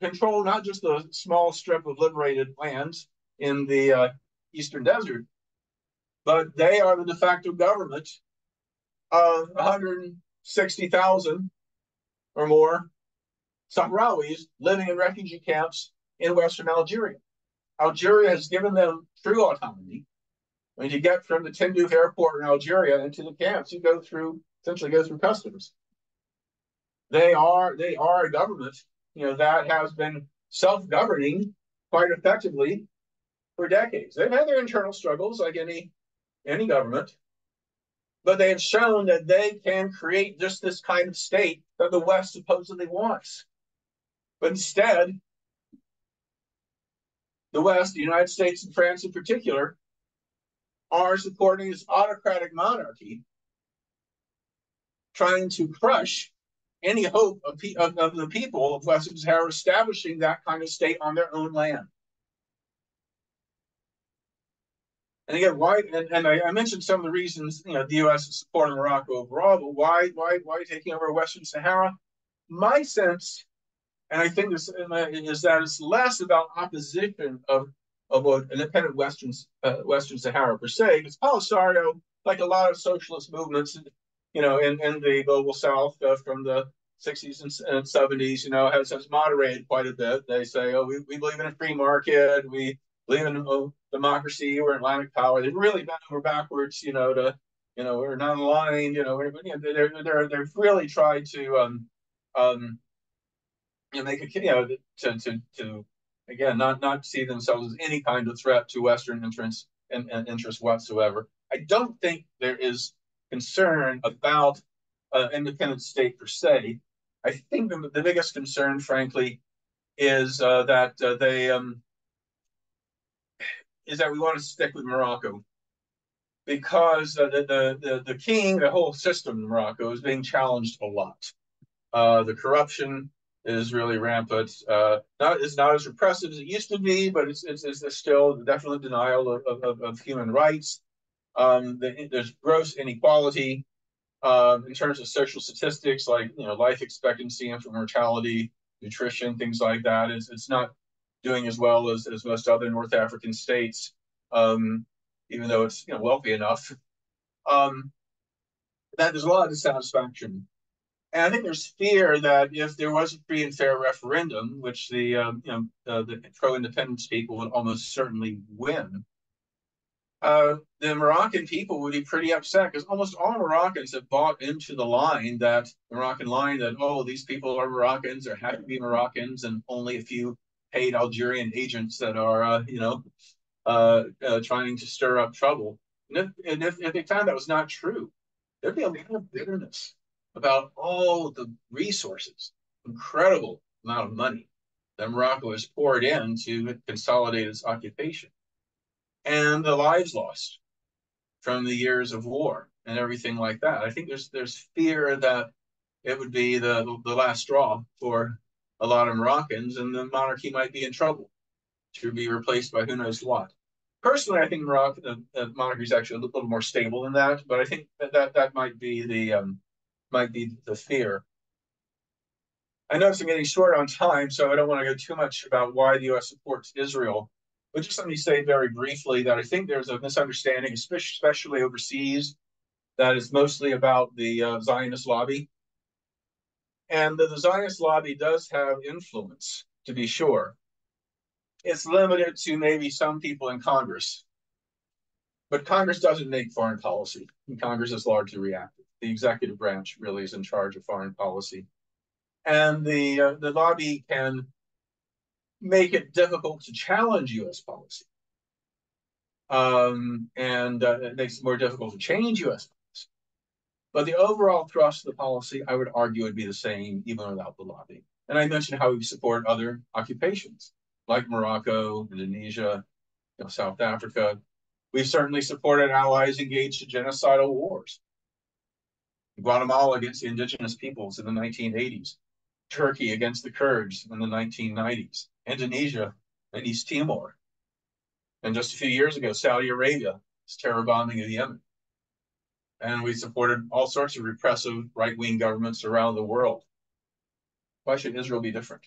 control not just the small strip of liberated lands in the uh, eastern desert, but they are the de facto government of 160,000 or more Sahrawis living in refugee camps in Western Algeria. Algeria has given them true autonomy. When you get from the Tindouf airport in Algeria into the camps, you go through essentially go through customs. They are they are a government, you know, that has been self-governing quite effectively for decades. They've had their internal struggles like any any government, but they have shown that they can create just this kind of state that the West supposedly wants. But instead, the West, the United States and France in particular, are supporting this autocratic monarchy, trying to crush any hope of, of, of the people of Western Sahara establishing that kind of state on their own land. And again, why? And, and I, I, mentioned some of the reasons you know the U.S. is supporting Morocco overall, but why? Why? Why taking over Western Sahara? My sense, and I think this is that it's less about opposition of of an independent Western uh, Western Sahara per se. Because Polisario, like a lot of socialist movements, you know, in, in the global south uh, from the 60s and, and 70s, you know, has, has moderated quite a bit. They say, oh, we, we believe in a free market, we believe in oh, democracy, we're Atlantic power. They've really bent over backwards, you know, to, you know, we're not aligned, you know, know they're, they're, they've really tried to, um, um, you know, make a, you know, to, to, to, again, not, not see themselves as any kind of threat to Western interests and, and interest whatsoever. I don't think there is concern about uh, independent state per se. I think the, the biggest concern, frankly, is uh, that uh, they um, is that we want to stick with Morocco because uh, the, the, the the king, the whole system in Morocco is being challenged a lot. Uh, the corruption is really rampant. Uh, not it's not as repressive as it used to be, but it's it's, it's still definitely denial of, of, of human rights. Um, the, there's gross inequality uh, in terms of social statistics, like you know life expectancy, infant mortality, nutrition, things like that. It's it's not doing as well as, as most other North African states, um, even though it's you know wealthy enough. Um, that there's a lot of dissatisfaction, and I think there's fear that if there was a free and fair referendum, which the um, you know uh, the pro-independence people would almost certainly win, uh, the Moroccan people would be pretty upset because almost all Moroccans have bought into the line that Moroccan line that oh these people are Moroccans or have to be Moroccans and only a few paid Algerian agents that are uh, you know uh, uh, trying to stir up trouble. And, if, and if, if they found that was not true, there'd be a lot of bitterness about all the resources, incredible amount of money that Morocco has poured in to consolidate its occupation and the lives lost from the years of war and everything like that. I think there's there's fear that it would be the the last straw for a lot of Moroccans, and the monarchy might be in trouble to be replaced by who knows what. personally, I think Morocco, the, uh, monarchy is actually a little more stable than that, but I think that that, that might be the um, might be the fear. I notice I'm getting short on time, so I don't want to go too much about why the U.S. supports Israel. But just let me say very briefly that I think there's a misunderstanding, especially overseas, that is mostly about the uh, Zionist lobby. And the, the Zionist lobby does have influence, to be sure. It's limited to maybe some people in Congress. But Congress doesn't make foreign policy. And Congress is largely reactive. The executive branch really is in charge of foreign policy. And the, uh, the lobby can make it difficult to challenge U.S. policy. Um, and uh, it makes it more difficult to change U.S. policy. But the overall thrust of the policy, I would argue, would be the same even without the lobby. And I mentioned how we support other occupations like Morocco, Indonesia, you know, South Africa. We've certainly supported allies engaged in genocidal wars. Guatemala against the indigenous peoples in the 1980s, Turkey against the Kurds in the 1990s, Indonesia and East Timor. And just a few years ago, Saudi Arabia was terror bombing of Yemen. And we supported all sorts of repressive right wing governments around the world. Why should Israel be different?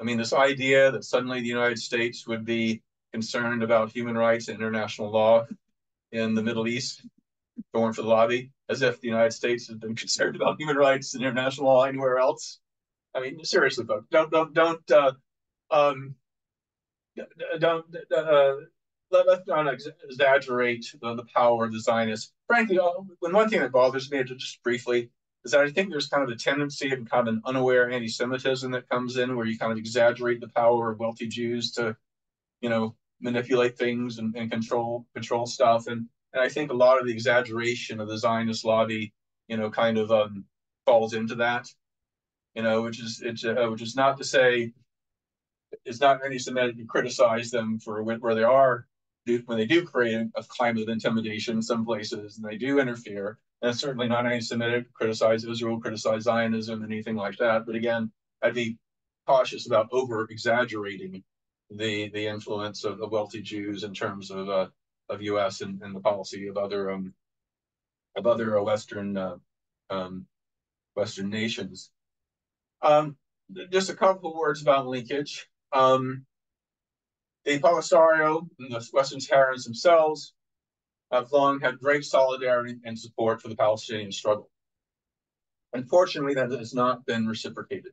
I mean, this idea that suddenly the United States would be concerned about human rights and international law in the Middle East, going for the lobby, as if the United States has been <laughs> concerned about human rights and international law anywhere else. I mean, seriously, folks, don't don't don't uh, um, don't uh, let, us not exaggerate the, the power of the Zionists. Frankly, uh, when one thing that bothers me, just briefly, is that I think there's kind of a tendency and kind of an unaware anti-Semitism that comes in, where you kind of exaggerate the power of wealthy Jews to, you know, manipulate things and, and control control stuff. And and I think a lot of the exaggeration of the Zionist lobby, you know, kind of um, falls into that you know, which is it's uh, which is not to say it's not anti-Semitic to criticize them for where they are when they do create a climate of intimidation in some places and they do interfere. And it's certainly not anti-Semitic to criticize Israel, criticize Zionism, anything like that. But again, I'd be cautious about over exaggerating the the influence of, of wealthy Jews in terms of uh, of U.S. and, and the policy of other um, of other Western uh, um, Western nations. Um, just a couple of words about linkage. Um, the Polisario and the Western Saharans themselves have long had great solidarity and support for the Palestinian struggle. Unfortunately, that has not been reciprocated.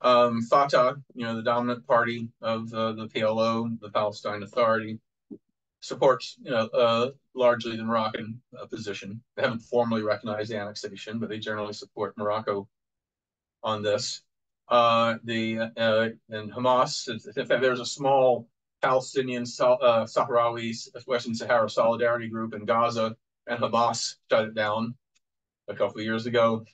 Um, Fatah, you know, the dominant party of uh, the PLO, the Palestine Authority, supports, you know, uh, largely the Moroccan uh, position. They haven't formally recognized the annexation, but they generally support Morocco on this. Uh, the uh, and Hamas, in fact, there's a small Palestinian uh, Sahrawi Western Sahara Solidarity Group in Gaza, and Hamas shut it down a couple of years ago.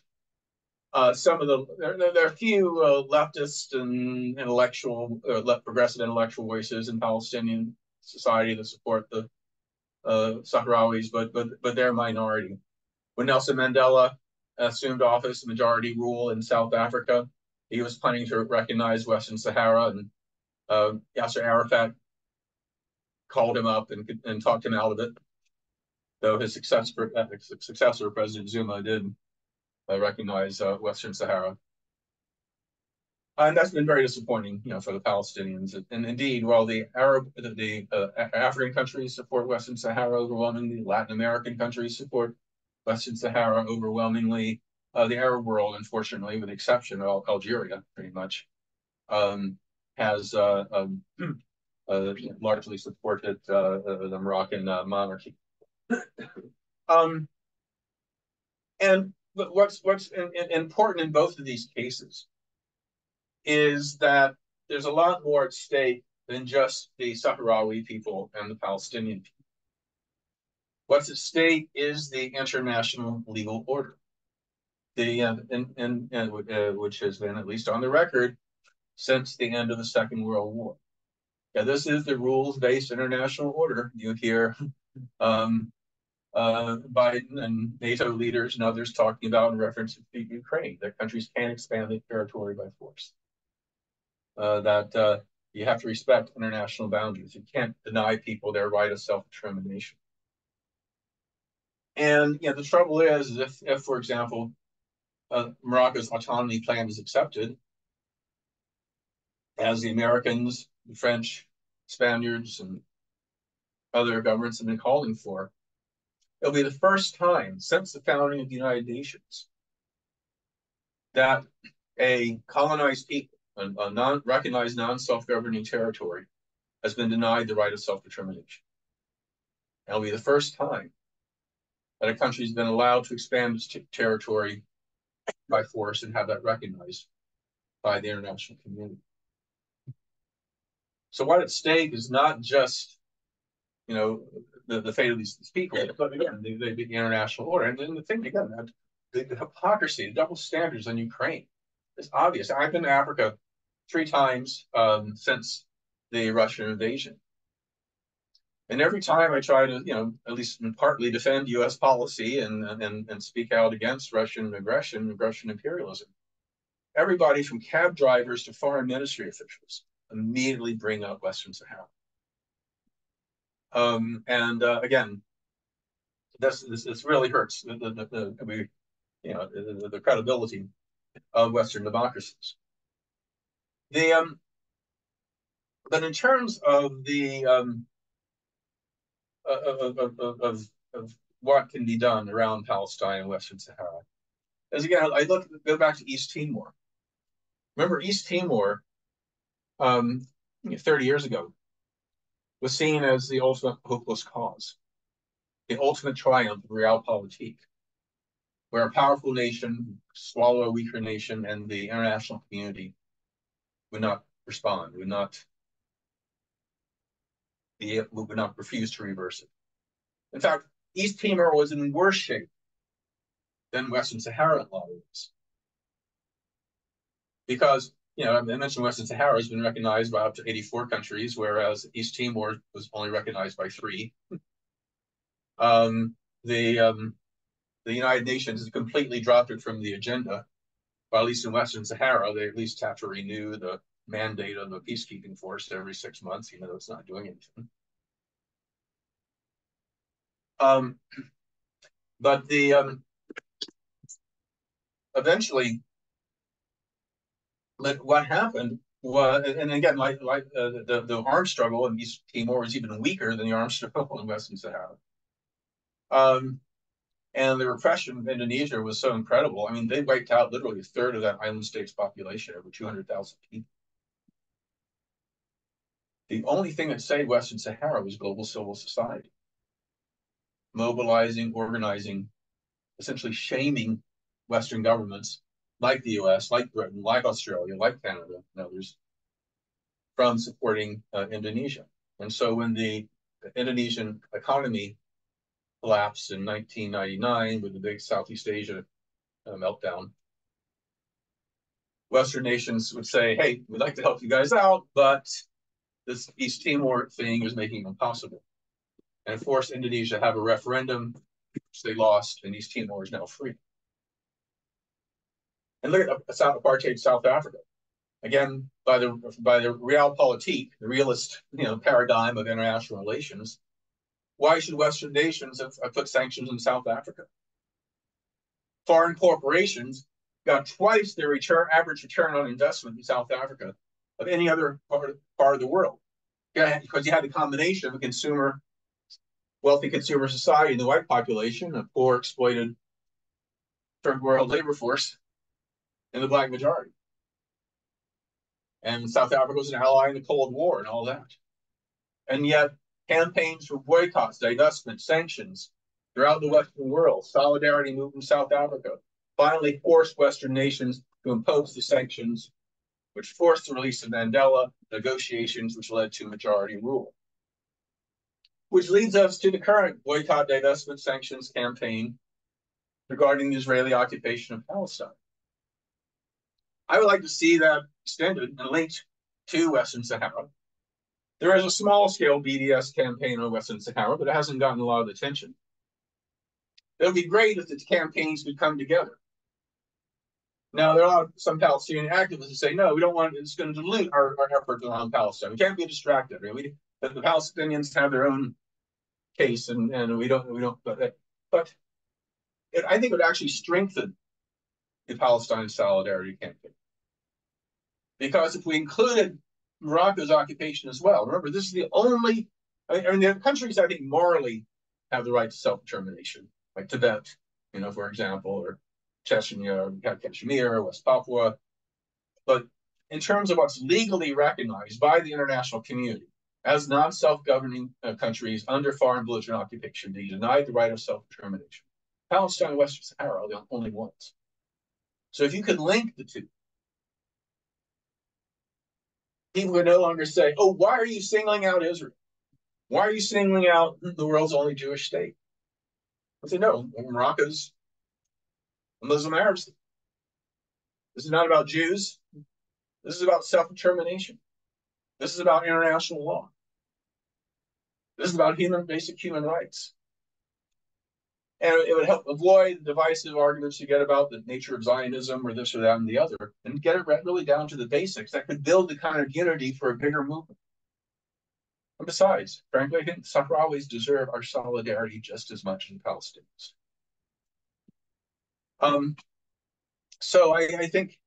Uh, some of the there, there are a few uh, leftist and intellectual, uh, progressive intellectual voices in Palestinian society that support the uh, Sahrawis, but but but they're a minority. When Nelson Mandela assumed office, majority rule in South Africa. He was planning to recognize Western Sahara, and uh, Yasser Arafat called him up and, and talked him out of it. Though his successor, uh, successor President Zuma, did uh, recognize uh, Western Sahara. And that's been very disappointing, you know, for the Palestinians. And indeed, while the Arab, the, the uh, African countries support Western Sahara overwhelmingly, the Latin American countries support Western Sahara overwhelmingly. Uh, the Arab world, unfortunately, with the exception of Algeria, pretty much, um, has uh, um, <clears throat> uh, largely supported uh, the Moroccan uh, monarchy. <coughs> um, and what's what's in, in, important in both of these cases is that there's a lot more at stake than just the Sahrawi people and the Palestinian people. What's at stake is the international legal order, the uh, and, and, and uh, which has been at least on the record since the end of the Second World War. Yeah, this is the rules-based international order. You hear <laughs> um, uh, Biden and NATO leaders and others talking about in reference to Ukraine that countries can't expand their territory by force. Uh, that uh, You have to respect international boundaries. You can't deny people their right of self-determination. And you know, the trouble is, if, if for example, uh, Morocco's autonomy plan is accepted, as the Americans, the French, Spaniards, and other governments have been calling for, it'll be the first time since the founding of the United Nations that a colonized people, a, a non-recognized non-self-governing territory, has been denied the right of self-determination. It'll be the first time that a country has been allowed to expand its territory by force and have that recognized by the international community. So what at stake is not just, you know, the, the fate of these, these people, but again, the, the, the international order. And then the thing again, the, the hypocrisy, the double standards on Ukraine is obvious. I've been to Africa three times um, since the Russian invasion. And every time I try to, you know, at least partly defend U.S. policy and, and, and speak out against Russian aggression Russian imperialism, everybody from cab drivers to foreign ministry officials immediately bring up Western Sahara. Um, and uh, again, this, this, this really hurts the, the, the, we, you know, the, the, credibility of Western democracies. The um, but in terms of the um, of, of, of, of what can be done around Palestine and Western Sahara, as again, I look go back to East Timor. Remember, East Timor um, 30 years ago was seen as the ultimate hopeless cause, the ultimate triumph of realpolitik, where a powerful nation swallow a weaker nation and the international community would not respond, would not be, would not refuse to reverse it. In fact, East Timor was in worse shape than Western Sahara of ways. Because you know, I mentioned Western Sahara has been recognized by up to 84 countries, whereas East Timor was only recognized by three. um, the um, the United Nations has completely dropped it from the agenda. But at least in Western Sahara, they at least have to renew the mandate of the peacekeeping force every six months, even though it's not doing anything. Um, but the um, eventually but what happened was, and again, like like uh, the the arms struggle in East Timor was even weaker than the arms <laughs> struggle in Western Sahara. Um, and the repression of Indonesia was so incredible. I mean, they wiped out literally a third of that island state's population, over 200,000 people. The only thing that saved Western Sahara was global civil society. Mobilizing, organizing, essentially shaming Western governments like the US, like Britain, like Australia, like Canada, and others, from supporting uh, Indonesia. And so when the Indonesian economy collapsed in 1999 with the big Southeast Asia uh, meltdown, Western nations would say, hey, we'd like to help you guys out, but this East Timor thing is making it impossible. And forced Indonesia to have a referendum, which they lost, and East Timor is now free. And look at South apartheid South Africa. Again, by the by the realpolitik, the realist you know paradigm of international relations, why should Western nations have, have put sanctions in South Africa? Foreign corporations got twice their return average return on investment in South Africa of any other part, part of the world. Because you had the combination of a consumer, wealthy consumer society and the white population, a poor exploited third world labor force, and the black majority. And South Africa was an ally in the Cold War and all that. And yet, campaigns for boycotts, divestment, sanctions throughout the Western world, solidarity movement in South Africa, finally forced Western nations to impose the sanctions, which forced the release of Mandela, negotiations which led to majority rule. Which leads us to the current boycott, divestment, sanctions campaign regarding the Israeli occupation of Palestine. I would like to see that extended and linked to Western Sahara. There is a small scale BDS campaign on Western Sahara, but it hasn't gotten a lot of attention. It would be great if the campaigns could come together. Now, there are some Palestinian activists who say, no, we don't want, it's going to dilute our, our effort around Palestine. We can't be distracted. Mean, we, the, the Palestinians have their own case and, and we don't, we don't, but, but it, I think it would actually strengthen the Palestine solidarity campaign. Because if we included Morocco's occupation as well, remember, this is the only, I mean, the countries I think morally have the right to self-determination, like Tibet, you know, for example, or Chechnya, or Kashmir, or West Papua. But in terms of what's legally recognized by the international community as non-self-governing uh, countries under foreign belligerent occupation, they denied the right of self-determination. Palestine and Western Sahara are the only ones. So if you could link the two, people would no longer say, oh, why are you singling out Israel? Why are you singling out the world's only Jewish state? I say, no, Morocco's a Muslim Arab state. This is not about Jews. This is about self-determination. This is about international law. This is about human basic human rights. And it would help avoid divisive arguments you get about the nature of Zionism or this or that and the other, and get it really down to the basics that could build the kind of unity for a bigger movement. And besides, frankly, I think Sahrawis deserve our solidarity just as much as Palestinians. Um, so I, I think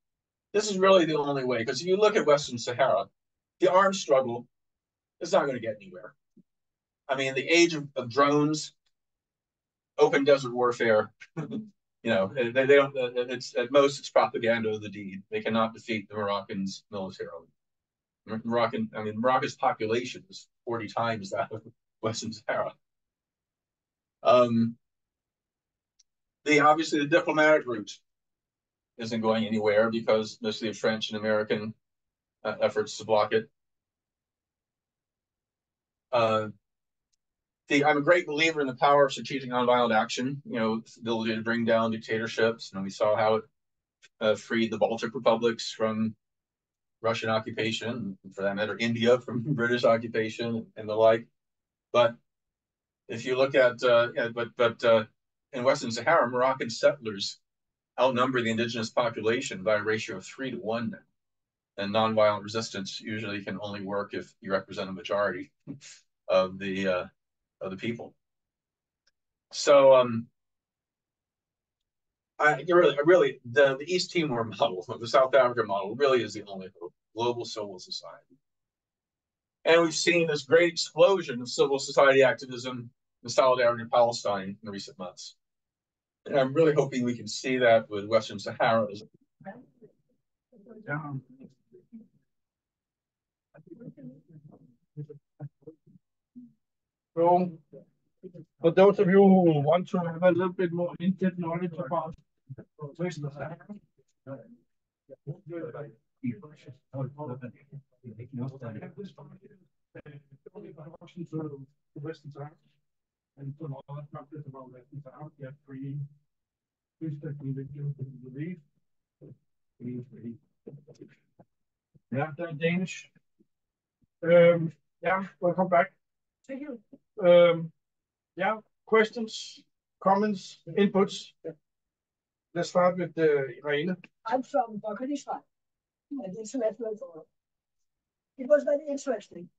this is really the only way, because if you look at Western Sahara, the armed struggle is not going to get anywhere. I mean, the age of, of drones, open desert warfare, <laughs> you know, they, they don't, it's at most it's propaganda of the deed. They cannot defeat the Moroccans militarily. Moroccan, I mean, Morocco's population is 40 times that of Western Sahara. Um, the obviously the diplomatic route isn't going anywhere because mostly of French and American uh, efforts to block it. Uh, the, I'm a great believer in the power of strategic nonviolent action. You know, ability to bring down dictatorships. And we saw how it uh, freed the Baltic republics from Russian occupation, for that matter, India from <laughs> British occupation and the like. But if you look at, uh, yeah, but but uh, in Western Sahara, Moroccan settlers outnumber the indigenous population by a ratio of three to one now. And nonviolent resistance usually can only work if you represent a majority <laughs> of the uh, of the people. So um, I really, really, the, the East Timor model, <laughs> the South Africa model, really is the only hope, global civil society. And we've seen this great explosion of civil society activism and solidarity in Palestine in recent months. And I'm really hoping we can see that with Western Sahara yeah. So, for those of you who want to have a little bit more in-depth knowledge about and some other factors about Western Sahara, you have three two-step convictions to believe. Yeah, they're Danish. Um, yeah, welcome back. Thank you. Um, yeah, questions, comments, inputs. Let's start with uh, Irene. I'm from Pakistan, and international forum. It was very interesting.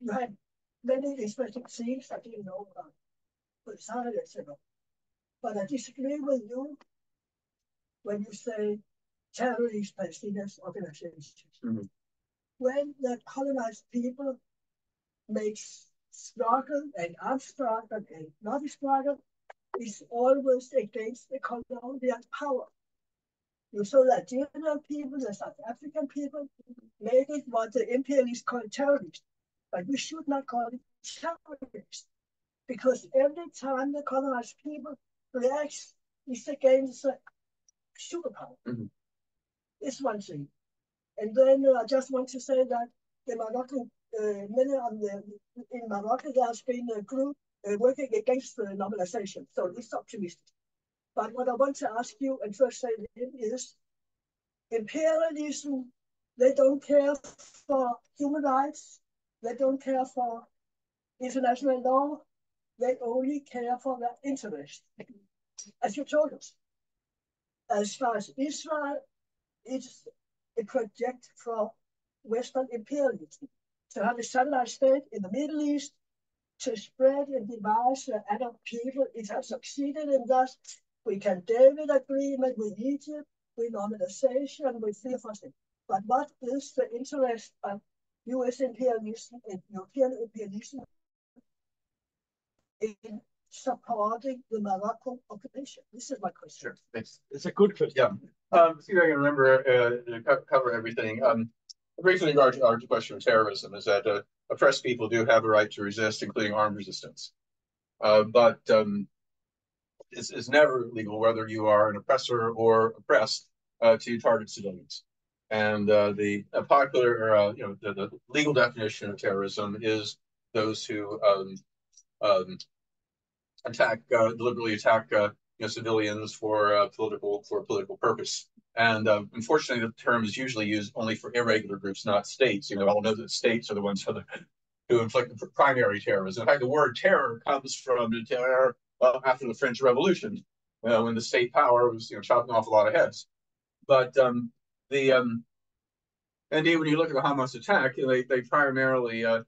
You had many interesting things that you know about Pakistan, etc. But I disagree with you when you say terrorist Palestinian organizations. Mm -hmm. When the colonized people makes struggle and unstruggle and not struggle is always against the colonial power. You saw that German people, the South African people, made it what the imperialists call terrorists. But we should not call it terrorists. Because every time the colonized people reacts, it's against the superpower. Mm-hmm. It's one thing. And then uh, I just want to say that the Moroccan many of the in Morocco there has been a group uh, working against the normalization. So it's optimistic. But what I want to ask you and first say is imperialism, they don't care for human rights, they don't care for international law, they only care for their interest. As you told us, as far as Israel it's a project from Western imperialism to have a satellite state in the Middle East to spread and divide uh, Arab people. It has succeeded in that. We Camp David agreement with Egypt, with normalization, with free But what is the interest of US imperialism and European imperialism in supporting the Moroccan occupation? This is my question. Sure, thanks. It's a good question. Yeah. Um, see if I can remember uh, to cover everything. Um, briefly regard to our question of terrorism is that uh, oppressed people do have a right to resist, including armed resistance. Uh, but um, it's, it's, never legal, whether you are an oppressor or oppressed, uh, to target civilians. And uh, the popular, uh, you know, the, the, legal definition of terrorism is those who um, um, attack, uh, deliberately attack, you know, civilians for political for political purpose. And uh, unfortunately, the term is usually used only for irregular groups, not states. You know, all know that states are the ones who, who inflict primary terrorism. In fact, the word terror comes from the terror after the French Revolution, when the state power was you know chopping off a lot of heads. But um, the um, indeed, when you look at the Hamas attack, they they primarily uh,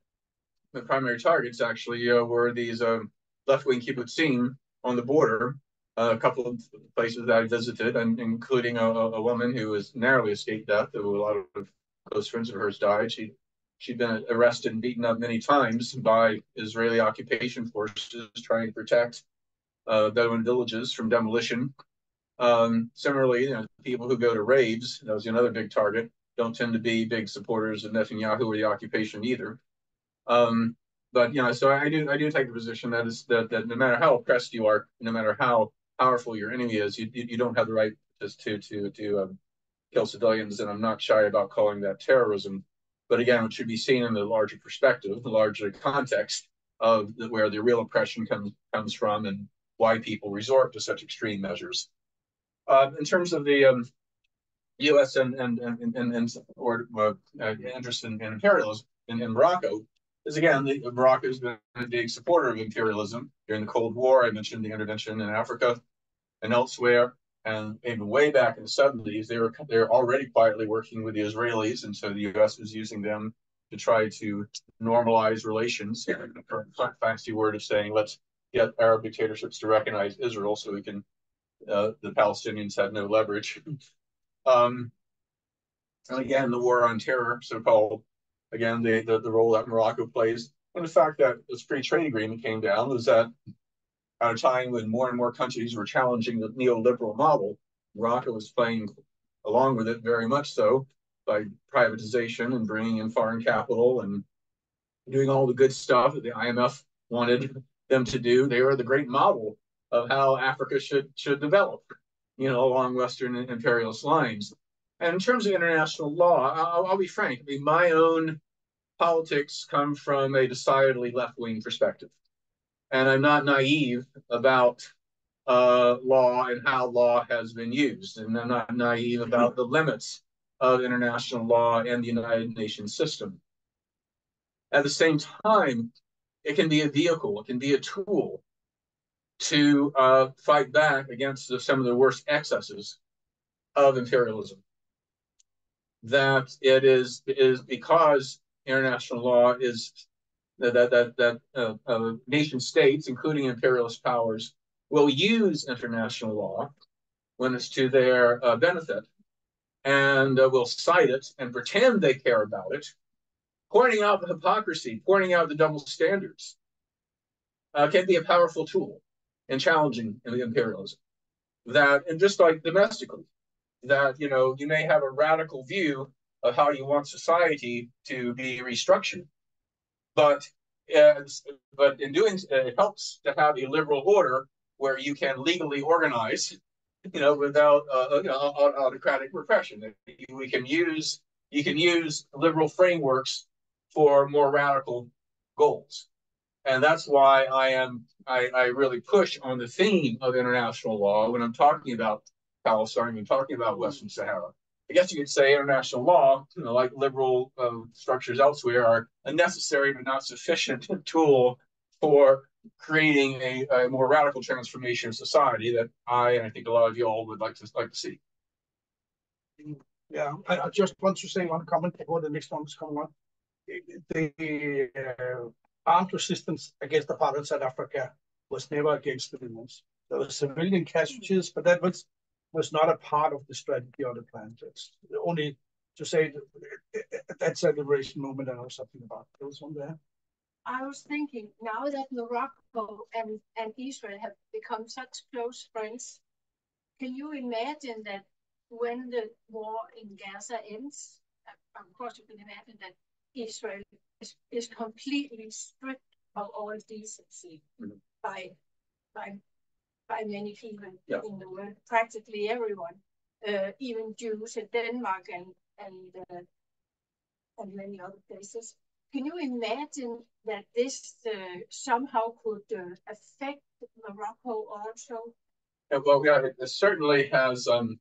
the primary targets actually uh, were these um, left-wing kibbutzim on the border a couple of places that I visited, and including a, a woman who was narrowly escaped death. A lot of close friends of hers died. She she'd been arrested and beaten up many times by Israeli occupation forces trying to protect uh, Bedouin villages from demolition. Um, similarly, you know, people who go to raves, that was another big target, don't tend to be big supporters of Netanyahu or the occupation either. Um, but you know, so I do I do take the position that is that that no matter how oppressed you are, no matter how powerful your enemy is, you you don't have the right just to to to um, kill civilians, and I'm not shy about calling that terrorism. But again, it should be seen in the larger perspective, the larger context of the, where the real oppression comes comes from, and why people resort to such extreme measures. Uh, in terms of the um, U.S. and and and and, and or uh, interest in, in imperialism in, in Morocco, is again, the, Morocco has been a big supporter of imperialism during the Cold War. I mentioned the intervention in Africa and elsewhere. And even way back in the 70s, they were they're already quietly working with the Israelis, and so the U.S. was using them to try to normalize relations. Fancy word of saying, let's get Arab dictatorships to recognize Israel, so we can uh, the Palestinians had no leverage. <laughs> Um, and again, the war on terror, so-called, again, the, the, the role that Morocco plays. And the fact that this free trade agreement came down was that at a time when more and more countries were challenging the neoliberal model, Morocco was playing along with it very much so by privatization and bringing in foreign capital and doing all the good stuff that the IMF wanted them to do. They were the great model of how Africa should should develop, you know, along Western imperialist lines. And in terms of international law, I'll, I'll be frank. I mean, my own politics come from a decidedly left wing perspective. And I'm not naive about uh, law and how law has been used. And I'm not naive about the limits of international law and the United Nations system. At the same time, it can be a vehicle, it can be a tool to uh, fight back against the, some of the worst excesses of imperialism that it is is because international law is that that that uh, uh, nation states, including imperialist powers, will use international law when it's to their uh, benefit, and uh, will cite it and pretend they care about it, pointing out the hypocrisy, pointing out the double standards, uh, can be a powerful tool in challenging imperialism. That and just like domestically, that you know you may have a radical view of how you want society to be restructured, but but in doing it helps to have a liberal order where you can legally organize, you know, without uh, uh you know autocratic repression. We can use you can use liberal frameworks for more radical goals, and that's why I am I, I really push on the theme of international law when I'm talking about Palestine and talking about Western Sahara. I guess you could say international law, you know, like liberal um, structures elsewhere, are a necessary but not sufficient <laughs> tool for creating a, a, more radical transformation of society that I and I think a lot of you all would like to like to see. Yeah, I, I just want to say one comment before the next one is coming on. The uh, armed resistance against apartheid South Africa was never against the. There were civilian casualties, but that was was not a part of the strategy or the plan. It's only to say that that's a liberation moment I know something about. There was one there. I was thinking now that Morocco and, and Israel have become such close friends, can you imagine that when the war in Gaza ends, of course you can imagine that Israel is, is completely stripped of all decency mm -hmm. by by by many people yeah. in the world, practically everyone, uh, even Jews in Denmark and and uh, and many other places. Can you imagine that this uh, somehow could uh, affect Morocco also? Yeah, well, yeah, it, certainly has. Um,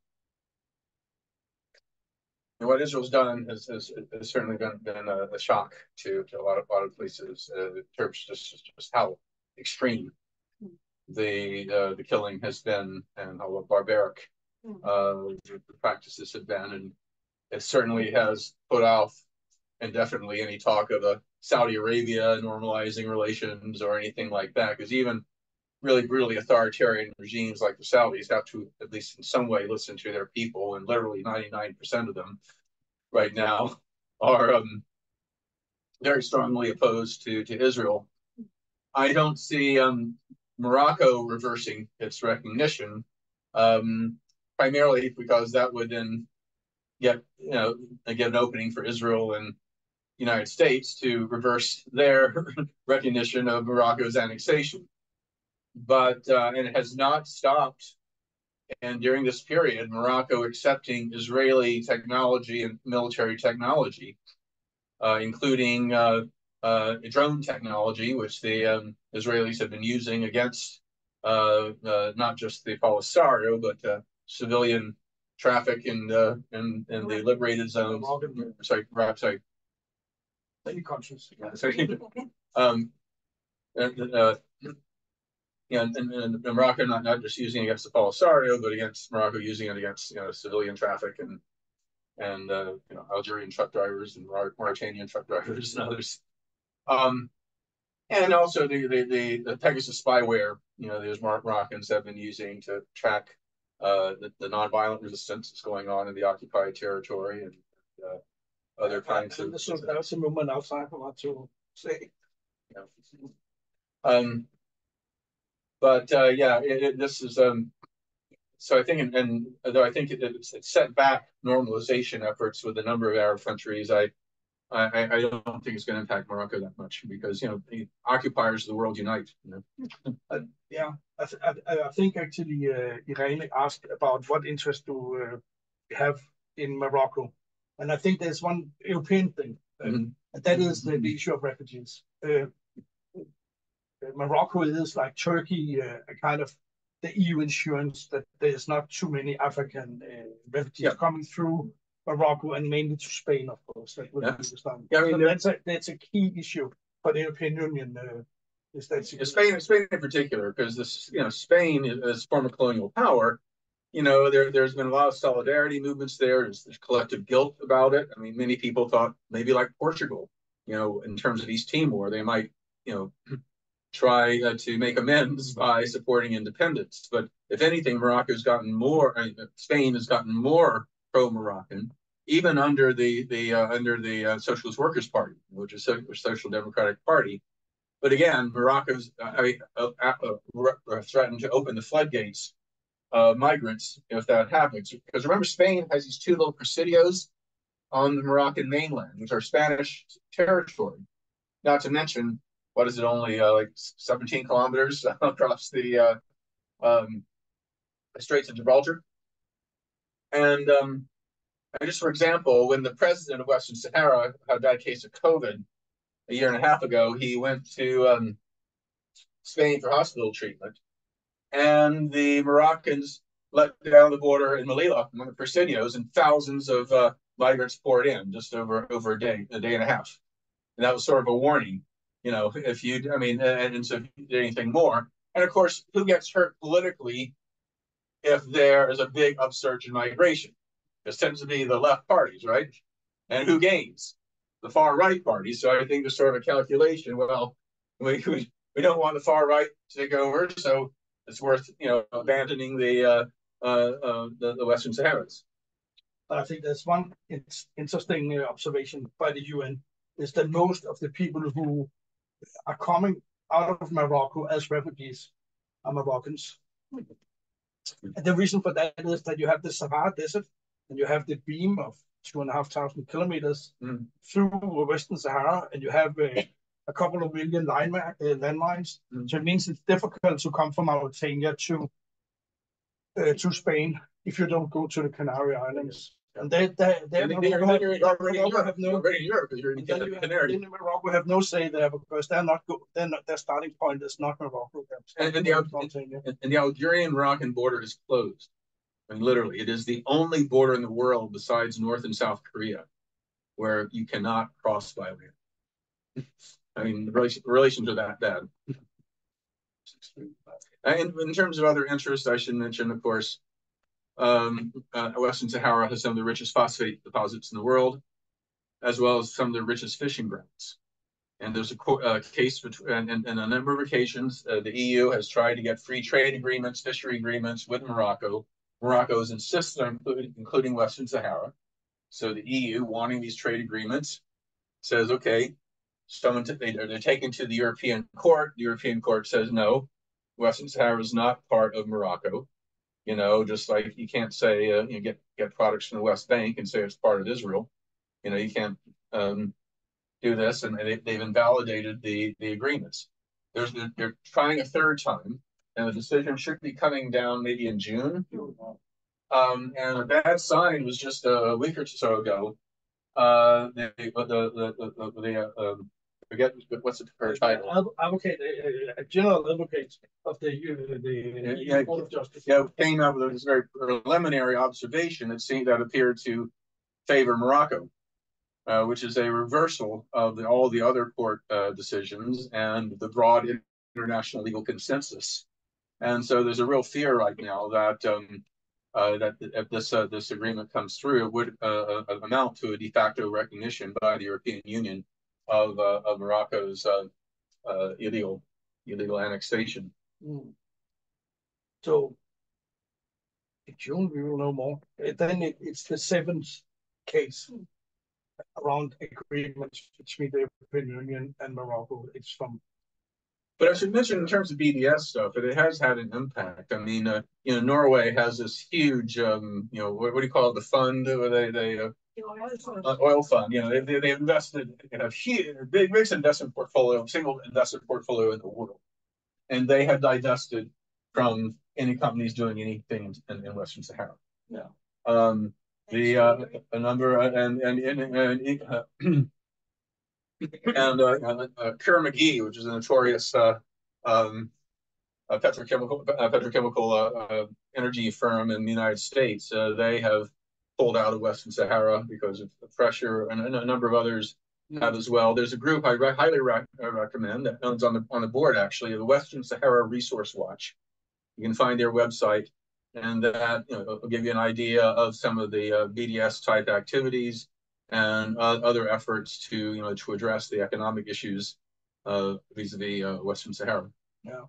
what Israel's done has, has, has certainly been, been a, a, shock to, to a lot of a lot of places. Uh, in terms just, just just how extreme. The uh, the killing has been and how barbaric mm. uh, the practices have been, and it certainly has put off indefinitely any talk of a Saudi Arabia normalizing relations or anything like that. Because even really brutally authoritarian regimes like the Saudis have to, at least in some way, listen to their people, and literally 99% of them right now are um, very strongly opposed to, to Israel. I don't see um, Morocco reversing its recognition, um, primarily because that would then get you know get an opening for Israel and United States to reverse their <laughs> recognition of Morocco's annexation. But, uh, and it has not stopped. And during this period, Morocco accepting Israeli technology and military technology, uh, including uh, uh drone technology, which the um, Israelis have been using against uh, uh, not just the Polisario, but civilian traffic in, in, in the liberated zones. Sorry, sorry, any countries. <laughs> Yeah, so, um, and, uh, yeah, and, and, and Morocco not, not just using it against the Polisario, but against Morocco using it against you know civilian traffic and and uh, you know Algerian truck drivers and Mauritanian truck drivers and others. Um, and also the, the the, the Pegasus spyware, you know, those Moroccans have been using to track uh, the, the nonviolent resistance that's going on in the occupied territory and uh, other kinds of. This was, that's a movement outside of what to say. Yeah. Um, but uh, yeah, it, it, this is um. So I think, and, and though I think it, it's, it's set back normalization efforts with a number of Arab countries, I I, I don't think it's going to impact Morocco that much because you know the occupiers of the world unite. You know? <laughs> uh, yeah, I, th I, I, think actually uh, Irene asked about what interest do uh, have in Morocco, and I think there's one European thing, mm -hmm. and that is the, the issue of refugees. Uh, uh, Morocco is like Turkey, uh, a kind of the EU insurance that there's not too many African refugees yeah. coming through Morocco and mainly to Spain, of course. That would yeah. yeah, I mean, so that's a that's a key issue for the European Union. is that Spain, Spain in particular, because this, you know, Spain is former colonial power you know, there, there's been a lot of solidarity movements there. There's, there's collective guilt about it. I mean, many people thought maybe like Portugal, you know, in terms of East Timor, they might, you know, <clears throat> try uh, to make amends <laughs> by supporting independence. But if anything, Morocco's gotten more, uh, Spain has gotten more pro-Moroccan, even under the the uh, under the uh, Socialist Workers Party, which is a Social Democratic Party. But again, Morocco's uh, uh, threatened to open the floodgates of migrants if that happens. Because remember, Spain has these two little presidios on the Moroccan mainland, which are Spanish territory. Not to mention, what is it, only uh, like 17 kilometers <laughs> across the uh, um, Straits of Gibraltar. And, um, just for example, when the president of Western Sahara had a case of COVID a year and a half ago, he went to um, Spain for hospital treatment and the Moroccans let down the border in Melilla among the Presidios, and thousands of uh, migrants poured in just over over a day, a day and a half. And that was sort of a warning, you know, if you, I mean, and, and so if you did anything more. And of course, who gets hurt politically if there is a big upsurge in migration? This tends to be the left parties, right? And who gains? The far right parties. So I think there's sort of a calculation. Well, we, <laughs> we, we don't want the far right to take over, so it's worth you know abandoning the uh, uh, uh, the, the Western Saharas. I think there's one it's interesting uh, observation by the UN is that most of the people who are coming out of Morocco as refugees are Moroccans. And the reason for that is that you have the Sahara Desert and you have the berm of two and a half thousand kilometers Mm. through Western Sahara, and you have uh, a couple of million line uh, landmines. Mm. So it means it's difficult to come from Mauritania to uh, to Spain if you don't go to the Canary Islands. And they they they And then you're, then you're already in Morocco Europe. have You're no already in Europe because you're in the have, Canary. Morocco have no say there because they're not go, they're not, their starting point is not Morocco. And- and the starting Al- point is Mauritania. And, and the Algerian-Moroccan border is closed. I mean, literally, it is the only border in the world besides North and South Korea where you cannot cross by land. I mean, the relation, relations are that bad. <laughs> And in terms of other interests, I should mention, of course, um, uh, Western Sahara has some of the richest phosphate deposits in the world, as well as some of the richest fishing grounds. And there's a uh, case between, and, and, a number of occasions, uh, the EU has tried to get free trade agreements, fishery agreements with Morocco. Morocco has insisted on including, including Western Sahara. So the EU, wanting these trade agreements, says, okay, someone they, they're taken to the European court. The European court says, no, Western Sahara is not part of Morocco. You know, just like you can't say, uh, you know, get, get products from the West Bank and say it's part of Israel. You know, you can't, um, do this and they, they've invalidated the, the agreements. There's, they're, trying a third time and the decision should be coming down maybe in June. Um, and a bad sign was just a week or so ago. Uh, the, the, the, the, the, the uh, um, forget what's the her title? Advocate, uh, uh, general advocate of the uh, the Yeah, Court of Justice. Yeah, came out with this very preliminary observation that seemed that appeared to favor Morocco, uh, which is a reversal of the, all the other court uh, decisions and the broad international legal consensus. And so there's a real fear right now that um, uh, that if this uh, this agreement comes through, it would uh, uh, amount to a de facto recognition by the European Union of uh, of Morocco's uh, uh, illegal illegal annexation. Mm. So in June, we will know more. Then it, it's the seventh case around agreements between the European Union and Morocco. It's from But I should mention in terms of BDS stuff, that it has had an impact. I mean, uh, you know, Norway has this huge, um, you know, what, what do you call it? The fund where they, they, uh, uh, oil fund, you know, they, they, they invested in a huge, big, biggest investment portfolio, single investment portfolio in the world. And they have divested from any companies doing anything in, in Western Sahara. Yeah. Um, the, uh, a number, uh, and, and, and, and, uh, <clears throat> <laughs> and uh, uh, McGee, which is a notorious uh, um, uh, petrochemical uh, petrochemical uh, uh, energy firm in the United States, uh, they have pulled out of Western Sahara because of the pressure, and, and a number of others have as well. There's a group I re- highly uh, recommend that owns on the on the board actually, the Western Sahara Resource Watch. You can find their website, and that you know, will give you an idea of some of the BDS type activities and uh, other efforts to you know to address the economic issues uh, vis-a-vis uh, Western Sahara. Yeah.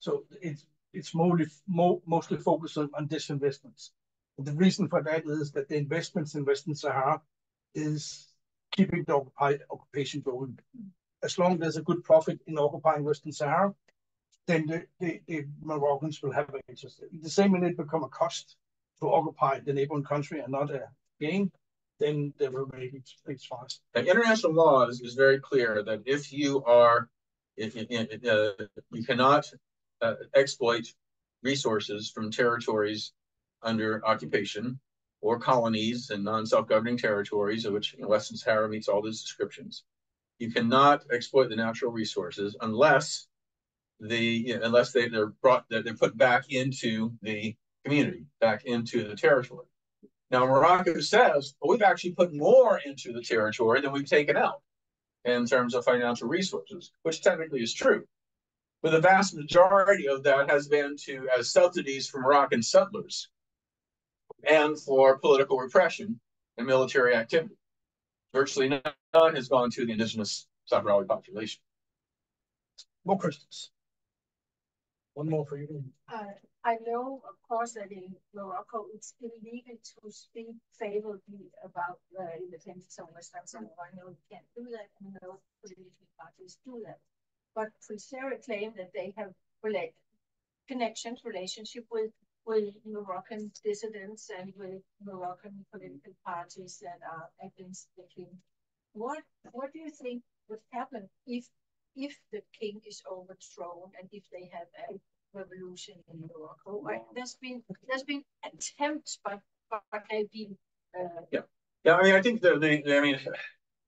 So it's it's mostly mo- mostly focused on, on disinvestments. The reason for that is that the investments in Western Sahara is keeping the occupied occupation going. As long as there's a good profit in occupying Western Sahara, then the, the, the Moroccans will have an interest. The same it become a cost to occupy the neighboring country and not a gain, then it, it's international law is, is very clear that if you are, if, if, uh, you cannot uh, exploit resources from territories under occupation or colonies and non-self-governing territories, of which you know, Western Sahara meets all those descriptions. You cannot exploit the natural resources unless the you unless they, they're brought they're put back into the community, back into the territory. Now, Morocco says, well, we've actually put more into the territory than we've taken out in terms of financial resources, which technically is true. But the vast majority of that has been to as subsidies for Moroccan settlers. and for political repression and military activity. Virtually none has gone to the indigenous Sahrawi population. More questions? One more for you. Uh, I know, of course, that in Morocco it's illegal to speak favorably about the independence of Western Sahara. I know you can't do that, and no political parties do that. But Frisera claim that they have relate, connections, relationship with with Moroccan dissidents and with Moroccan political parties that are against the king. What what do you think would happen if if the king is overthrown and if they have a revolution in Morocco? There's been there's been attempts, by but they've uh, yeah yeah. I mean, I think the, the I mean.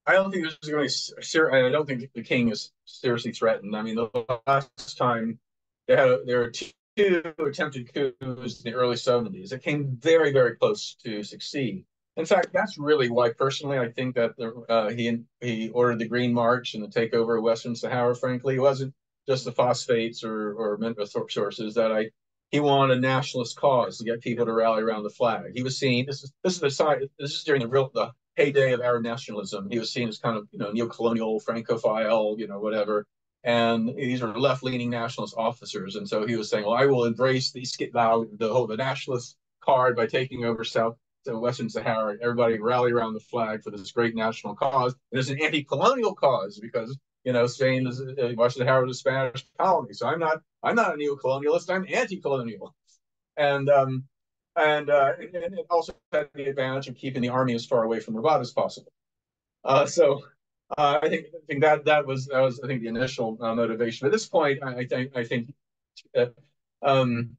I don't think there's going to be. I don't think the king is seriously threatened. I mean, the last time they had there were two attempted coups in the early 70s. It came very, very close to succeed. In fact, that's really why, personally, I think that the, uh, he he ordered the Green March and the takeover of Western Sahara. Frankly, it wasn't just the phosphates or or mineral sources that I. He wanted a nationalist cause to get people to rally around the flag. He was seen. This is this is the side. This is during the real the heyday of Arab nationalism. He was seen as kind of you know neo-colonial, Francophile, you know whatever and these are left-leaning nationalist officers. And so he was saying, "Well, I will embrace the the whole the nationalist card by taking over South to Western Sahara. Everybody rally around the flag for this great national cause. And it's an anti-colonial cause because you know Spain is uh, Western Sahara is a Spanish colony. So I'm not I'm not a neo-colonialist. I'm anti-colonial, and um, and, uh, and it also had the advantage of keeping the army as far away from Rabat as possible. Uh, so uh, I think I think that that was that was I think the initial uh, motivation. At this point, I, I think I think uh, um,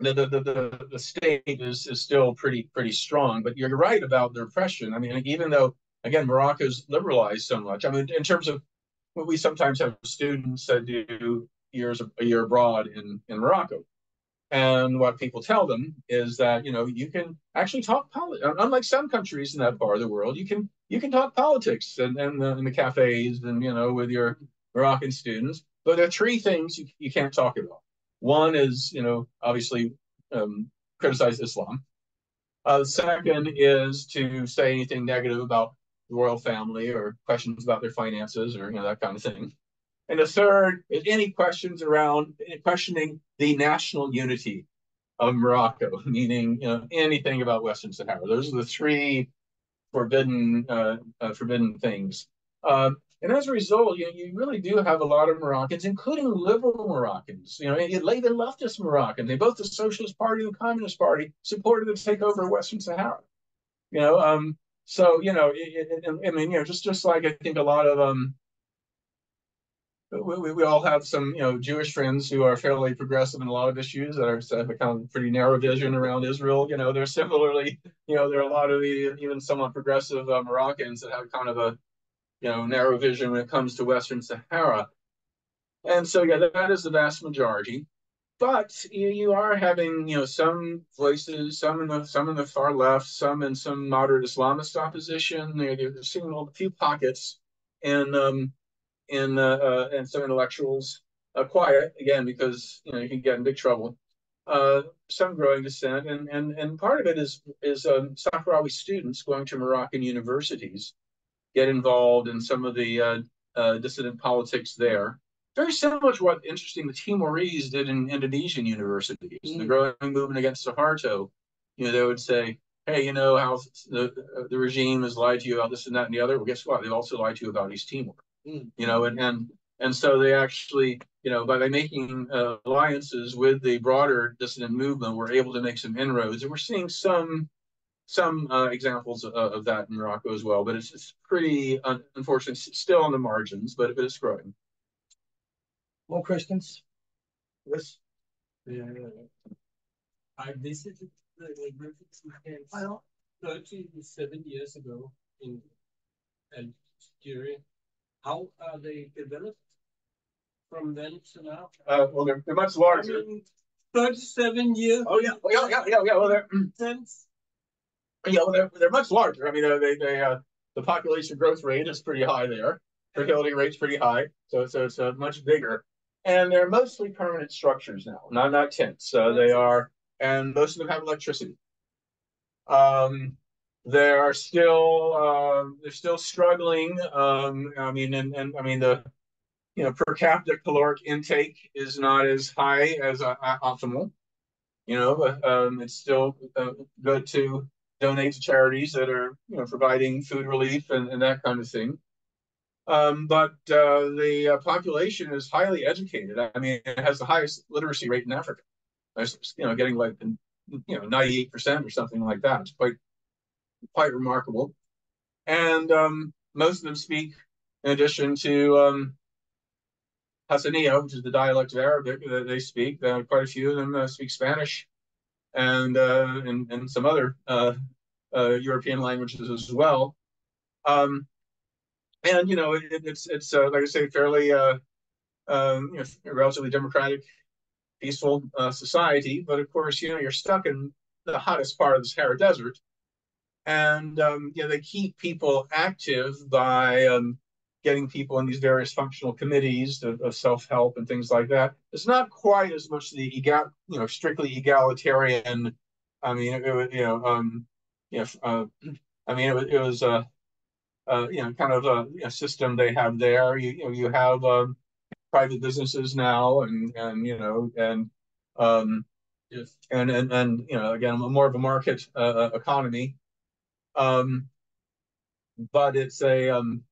the, the the the state is is still pretty pretty strong. But you're right about the repression. I mean, even though again Morocco's liberalized so much. I mean, in terms of we sometimes have students that do years a year abroad in in Morocco, and what people tell them is that you know you can actually talk politics. Unlike some countries in that part of the world, you can you can talk politics and and the, in the cafes and you know with your Moroccan students. But there are three things you, you can't talk about. One is you know obviously um, criticize Islam. Uh, second is to say anything negative about the royal family or questions about their finances or you know that kind of thing. And the third is any questions around questioning the national unity of Morocco, <laughs> meaning you know anything about Western Sahara. Those are the three forbidden uh, uh, forbidden things. Um, and as a result, you, you really do have a lot of Moroccans, including liberal Moroccans, you know, even leftist Moroccans. They both the Socialist Party and the Communist Party supported the takeover of Western Sahara. You know, um, so you know, it, it, I mean, you know, just just like I think a lot of um, we, we all have some, you know, Jewish friends who are fairly progressive in a lot of issues that are have a kind of pretty narrow vision around Israel. You know, they're similarly, you know, there are a lot of the even somewhat progressive uh, Moroccans that have kind of a, you know, narrow vision when it comes to Western Sahara. And so, yeah, that is the vast majority. But you, you are having, you know, some voices, some in the some in the far left, some in some moderate Islamist opposition. They're, they're seeing a few pockets, and um, in uh, uh, and some intellectuals uh, quiet again because you know you can get in big trouble. Uh, some growing dissent, and and and part of it is is um, Sahrawi students going to Moroccan universities get involved in some of the uh, uh, dissident politics there. Very similar to what interesting the Timorese did in Indonesian universities. Mm. The growing movement against Suharto, you know, they would say, "Hey, you know how the the regime has lied to you about this and that and the other. Well, guess what? They've also lied to you about East Timor." Mm. You know, and and and so they actually, you know, by, by making uh, alliances with the broader dissident movement, we're able to make some inroads, and we're seeing some some uh, examples of, of, that in Morocco as well. But it's it's pretty un- unfortunately still on the margins, but but it's growing. More questions? Yes. Yeah. I visited the Griffiths camps 37 years ago in Algeria how are they developed from then to now? Uh, well, they're, they're much larger. I mean, 37 years. Oh, yeah. Oh, yeah, yeah, yeah, yeah. Well, they're, since. Yeah, well, they're, they're much larger. I mean, they, they, uh, the population growth rate is pretty high there. Fertility rate's pretty high. So, so it's uh, much bigger. And they're mostly permanent structures now, not, not tents. So they are, and most of them have electricity. Um, they are still uh, they're still struggling. Um, I mean, and, and I mean the you know per capita caloric intake is not as high as uh, optimal. You know, um, it's still uh, good to donate to charities that are you know providing food relief and, and that kind of thing. Um, but uh, the uh, population is highly educated. I mean, it has the highest literacy rate in Africa. It's, you know, getting like you know 98% or something like that. It's quite quite remarkable. And um, most of them speak, in addition to um, Hassaniya, which is the dialect of Arabic that they speak. Uh, quite a few of them uh, speak Spanish and, uh, and, and some other uh, uh, European languages as well. Um, and you know, it, it's it's uh, like I say, fairly um, you know, relatively democratic, peaceful society. But of course, you know, you're stuck in the hottest part of the Sahara Desert, and um, you know they keep people active by um, getting people in these various functional committees of, of self-help and things like that. It's not quite as much the egal, you know, strictly egalitarian. I mean, it, it, you know, um, you know, uh, <clears throat> I mean, it, was, it was a, a, you know, kind of a, system they have there. You, you know, you have um, private businesses now, and and you know, and um, and and and you know, again, more of a market uh, uh economy. Um, but it's a um,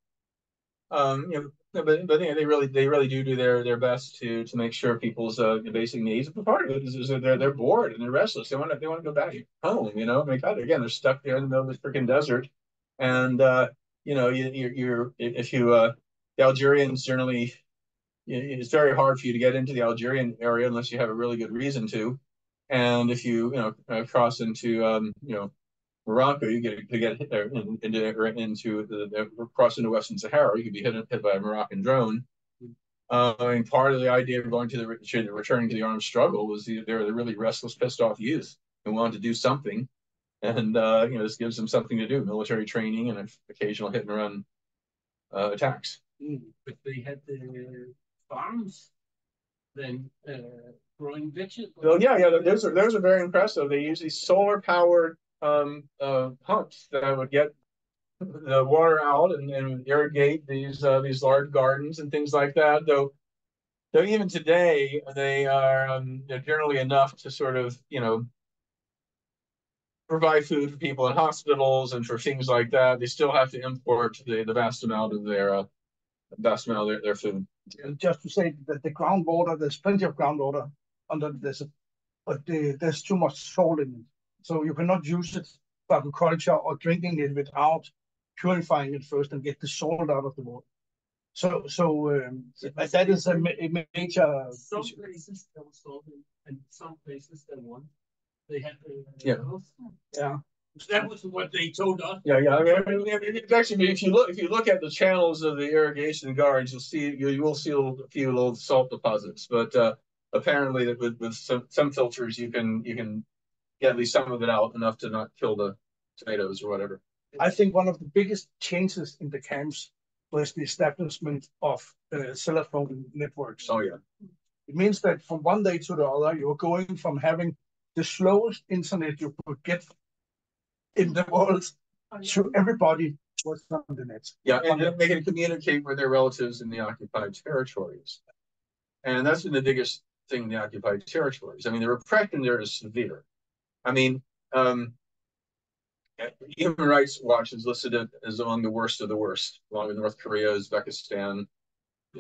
um, you know, but but you know, they really they really do do their their best to to make sure people's uh, basic needs. But part of it is, is that they're they're bored and they're restless. They want to they want to go back home. You know, I mean, God, again, they're stuck there in the middle of this freaking desert, and uh, you know, you, you're, you're if you uh, the Algerians generally, it's very hard for you to get into the Algerian area unless you have a really good reason to, and if you you know cross into um, you know Morocco, you get to get hit there into into the, the cross into Western Sahara, you could be hit, hit by a Moroccan drone. Uh, I mean, part of the idea of going to the returning to the armed struggle was the, they're the really restless, pissed off youth who wanted to do something, and uh, you know this gives them something to do: military training and occasional hit and run uh, attacks. Mm, but they had the farms then uh, growing vegetables. Well, yeah, yeah, those are those are very impressive. They use these solar powered um, uh, pumps that would get the water out and, and irrigate these uh, these large gardens and things like that. Though, though even today they are um, generally enough to sort of you know provide food for people in hospitals and for things like that. They still have to import the, the vast amount of their uh, vast amount of their, their food. Just to say that the groundwater, there's plenty of groundwater under the desert, but the, there's too much salt in it. So you cannot use it for agriculture or drinking it without purifying it first and get the salt out of the water. So, so um, that is a, a major. Some issue. places there was salt and some places there weren't. They had the yeah, yeah. That was what they told us. Yeah, yeah. I mean, I mean, it's actually, if you look, if you look at the channels of the irrigation gardens, you'll see you, you will see a few little salt deposits. But uh, apparently, with, with some, some filters, you can you can get at least some of it out enough to not kill the tomatoes or whatever. I think one of the biggest changes in the camps was the establishment of uh, cell phone networks. Oh yeah. It means that from one day to the other, you're going from having the slowest internet you could get in the world to everybody was on the net. Yeah, and they can communicate with their relatives in the occupied territories. And that's been the biggest thing in the occupied territories. I mean, the repression there is severe. I mean, um, Human Rights Watch has listed it as among the worst of the worst, along with North Korea, Uzbekistan,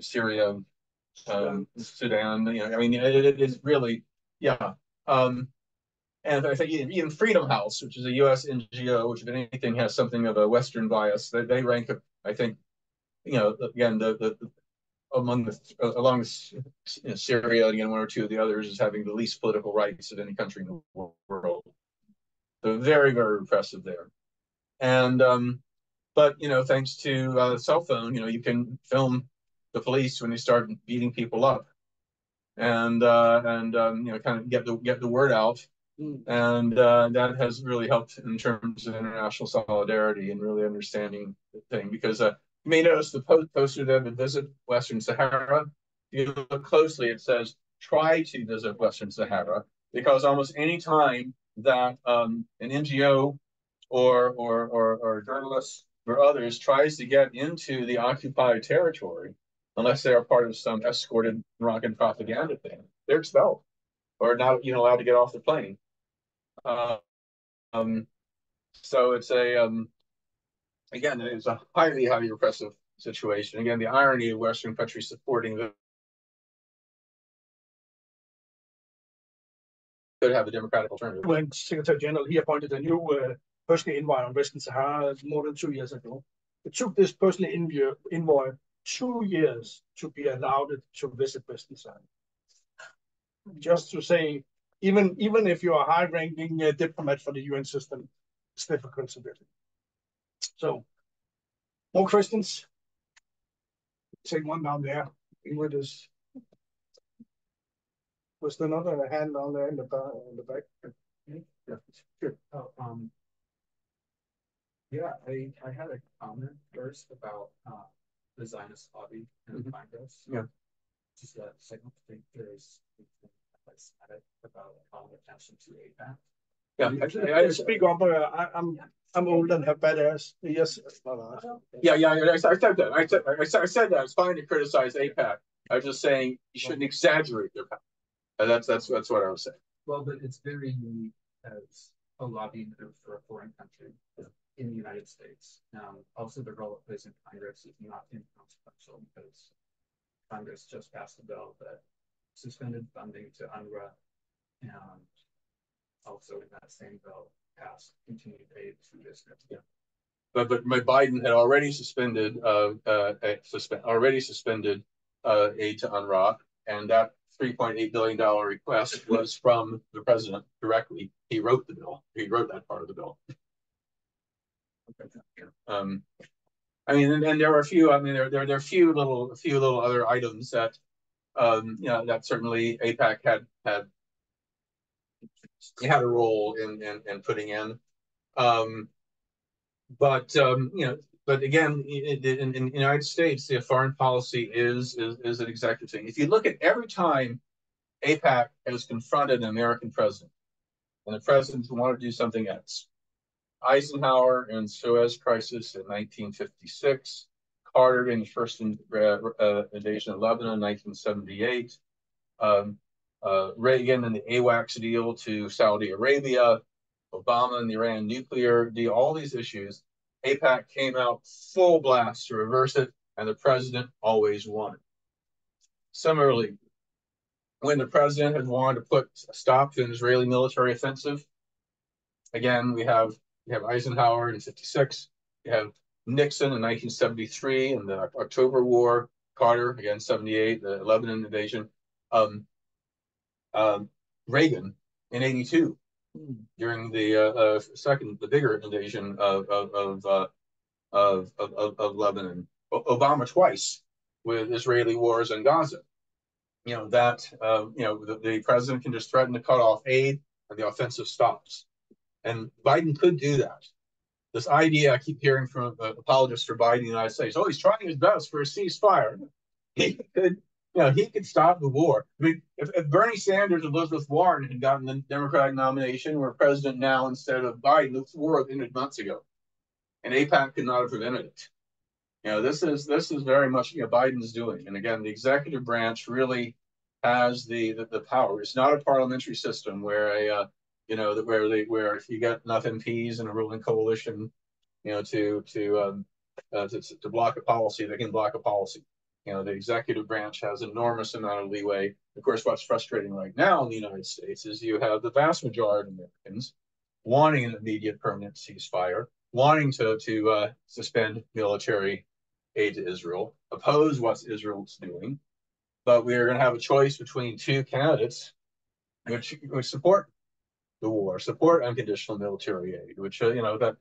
Syria, um, Sudan. You know, I mean, it, it is really, yeah. Um, and I think even Freedom House, which is a U.S. NGO, which if anything has something of a Western bias, they, they rank, I think, you know, again, the, the, the among the along you know, Syria and again one or two of the others is having the least political rights of any country in the world. So very very repressive there, and um, but you know thanks to uh, cell phone, you know you can film the police when they start beating people up, and uh, and um, you know kind of get the get the word out. And uh, that has really helped in terms of international solidarity and really understanding the thing because uh, you may notice the poster there that visit Western Sahara. If you look closely, it says try to visit Western Sahara because almost any time that um, an NGO or or or, or journalists or others tries to get into the occupied territory, unless they are part of some escorted Moroccan propaganda thing, they're expelled or not even allowed to get off the plane. Uh, um, so it's a um, again, it's a highly, highly repressive situation. Again, the irony of Western countries supporting the could have a democratic alternative. When Secretary General, he appointed a new uh, personal envoy on Western Sahara more than two years ago. It took this personal envoy two years to be allowed to visit Western Sahara. Just to say, even even if you're a high-ranking uh, diplomat for the UN system, it's difficult to do. So, more questions? Take one down there. Ingrid is. Was there another hand down there in the back? In the back? Yeah, sure. Oh, um, yeah, I, I had a comment first about uh, the Zionist lobby and mm -hmm. Congress. Yeah. Just that I don't think there's about calling attention to AIPAC. Yeah, I, I speak up. I, I'm I'm old and have bad ass. Yes. Yeah, yeah. I, I said that. I said I said, I said that. It's fine to criticize AIPAC. I was just saying you shouldn't exaggerate their power. And that's that's that's what I was saying. Well, but it's very unique as a lobbying group for a foreign country in the United States. Um, also, the role it plays in Congress is not inconsequential because Congress just passed a bill that suspended funding to UNRWA and also in that same bill passed continued aid to Israel. Yeah. But but my Biden had already suspended uh, uh suspend already suspended uh, aid to UNRWA, and that 3.8 billion dollar request was from the president directly. He wrote the bill. He wrote that part of the bill. Um, I mean, and, and, there are a few. I mean, there there there are a few little a few little other items that um, you know, that certainly AIPAC had had had a role in in, in putting in. Um, but um, you know, but again, in, in, in, the United States, the foreign policy is, is is an executive thing. If you look at every time AIPAC has confronted an American president, and the president wanted to do something else, Eisenhower and Suez Crisis in 1956, Carter in the first uh, invasion of Lebanon in 1978, um, uh, Reagan and the AWACS deal to Saudi Arabia, Obama and the Iran nuclear deal, all these issues, AIPAC came out full blast to reverse it, and the president always won. Similarly, when the president had wanted to put a stop to an Israeli military offensive, again, we have we have Eisenhower in 56, You have Nixon in 1973 and the October War, Carter again 78, the Lebanon invasion, um, um, Reagan in 82 during the uh, uh, second, the bigger invasion of of of, uh, of, of, of Lebanon. O Obama twice with Israeli wars in Gaza. You know that uh, you know the, the president can just threaten to cut off aid and the offensive stops, and Biden could do that this idea I keep hearing from uh, apologists for Biden in the United States. Oh, he's trying his best for a ceasefire. <laughs> He could, you know, he could stop the war. I mean, if, if Bernie Sanders and Elizabeth Warren had gotten the Democratic nomination, were president now instead of Biden, the war ended months ago, and AIPAC could not have prevented it. You know, this is this is very much you know Biden's doing, and again, the executive branch really has the the, the power. It's not a parliamentary system where a uh, you know, where they where if you got enough MPs in a ruling coalition, you know, to to um, uh, to, to block a policy, they can block a policy. You know, the executive branch has enormous amount of leeway. Of course, what's frustrating right now in the United States is you have the vast majority of Americans wanting an immediate permanent ceasefire, wanting to to uh, suspend military aid to Israel, oppose what Israel's doing, but we are going to have a choice between two candidates which which support the war, support unconditional military aid, which uh, you know that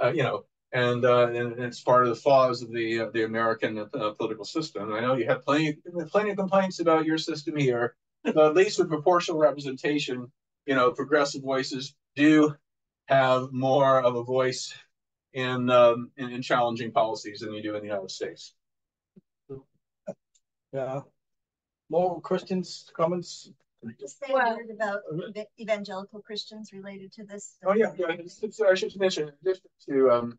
uh, you know, and, uh, and it's part of the flaws of the uh, the American uh, political system. I know you have plenty plenty of complaints about your system here, but at least with proportional representation, you know, progressive voices do have more of a voice in um, in, in challenging policies than you do in the United States. Yeah. More questions, comments? Just say a word about the evangelical Christians related to this. Oh, yeah, yeah, it's- I should mention, in addition to, um.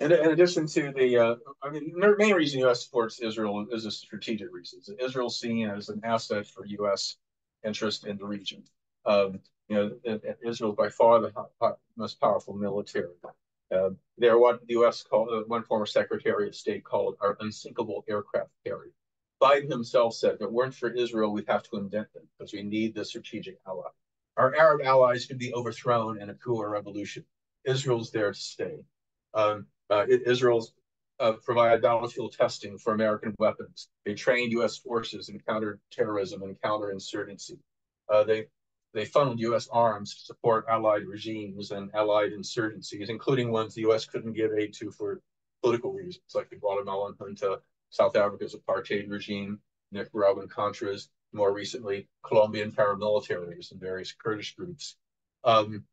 In, in addition to the, uh, I mean, the main reason US supports Israel is a strategic reason. Israel seen as an asset for US interest in the region. Um, you know, Israel is by far the most powerful military. Uh, they're what the US called, uh, one former Secretary of State called our unsinkable aircraft carrier. Biden himself said, if it weren't for Israel, we'd have to invent them because we need the strategic ally. Our Arab allies could be overthrown in a coup or revolution. Israel's there to stay. Um, uh, Israel's uh, provided battlefield testing for American weapons. They trained U.S. forces in counterterrorism and counterinsurgency. Uh, they they funneled U.S. arms to support allied regimes and allied insurgencies, including ones the U.S. couldn't give aid to for political reasons, like the Guatemalan junta, South Africa's apartheid regime, Nicaraguan Contras, more recently Colombian paramilitaries and various Kurdish groups. Um,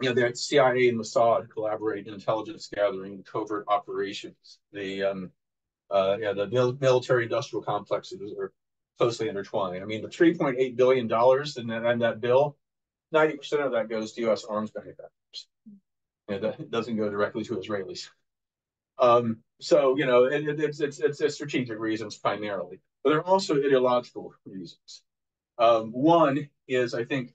you know, the CIA and Mossad collaborate in intelligence gathering and covert operations. The um, uh, yeah, the mil- military-industrial complexes are closely intertwined. I mean, the three point eight billion dollars in that, in that bill, ninety percent of that goes to U.S. arms manufacturers. You know, that doesn't go directly to Israelis. Um, so you know, it, it, it's it's it's strategic reasons primarily, but there are also ideological reasons. Um, one is, I think,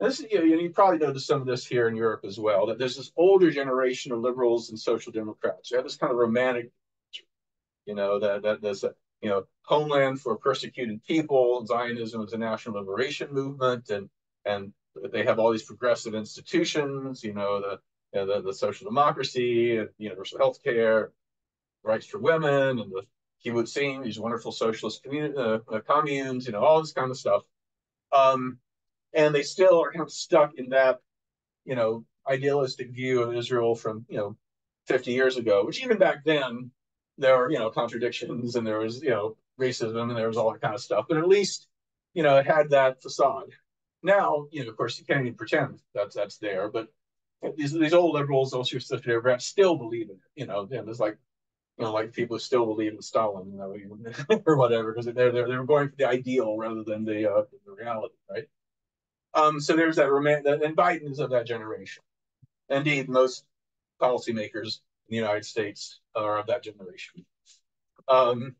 this you, know, you probably noticed some of this here in Europe as well. That there's this older generation of liberals and social democrats. You have this kind of romantic, you know, that that a you know homeland for persecuted people. Zionism is a national liberation movement, and and they have all these progressive institutions. You know, the the, the social democracy, universal health care, rights for women, and the kibbutzim, these wonderful socialist uh, uh, communes. You know, all this kind of stuff. Um, and they still are kind of stuck in that, you know, idealistic view of Israel from, you know, 50 years ago, which even back then, there were, you know, contradictions and there was, you know, racism and there was all that kind of stuff. But at least, you know, it had that facade. Now, you know, of course, you can't even pretend that's that's there, but these these old liberals, those who still democrats, still believe in it. You know, and there's like, you know, like people who still believe in Stalin, you know, <laughs> or whatever, because they're they're they're going for the ideal rather than the uh, the reality, right? Um, so there's that romantic, and Biden is of that generation. Indeed, most policymakers in the United States are of that generation. Um,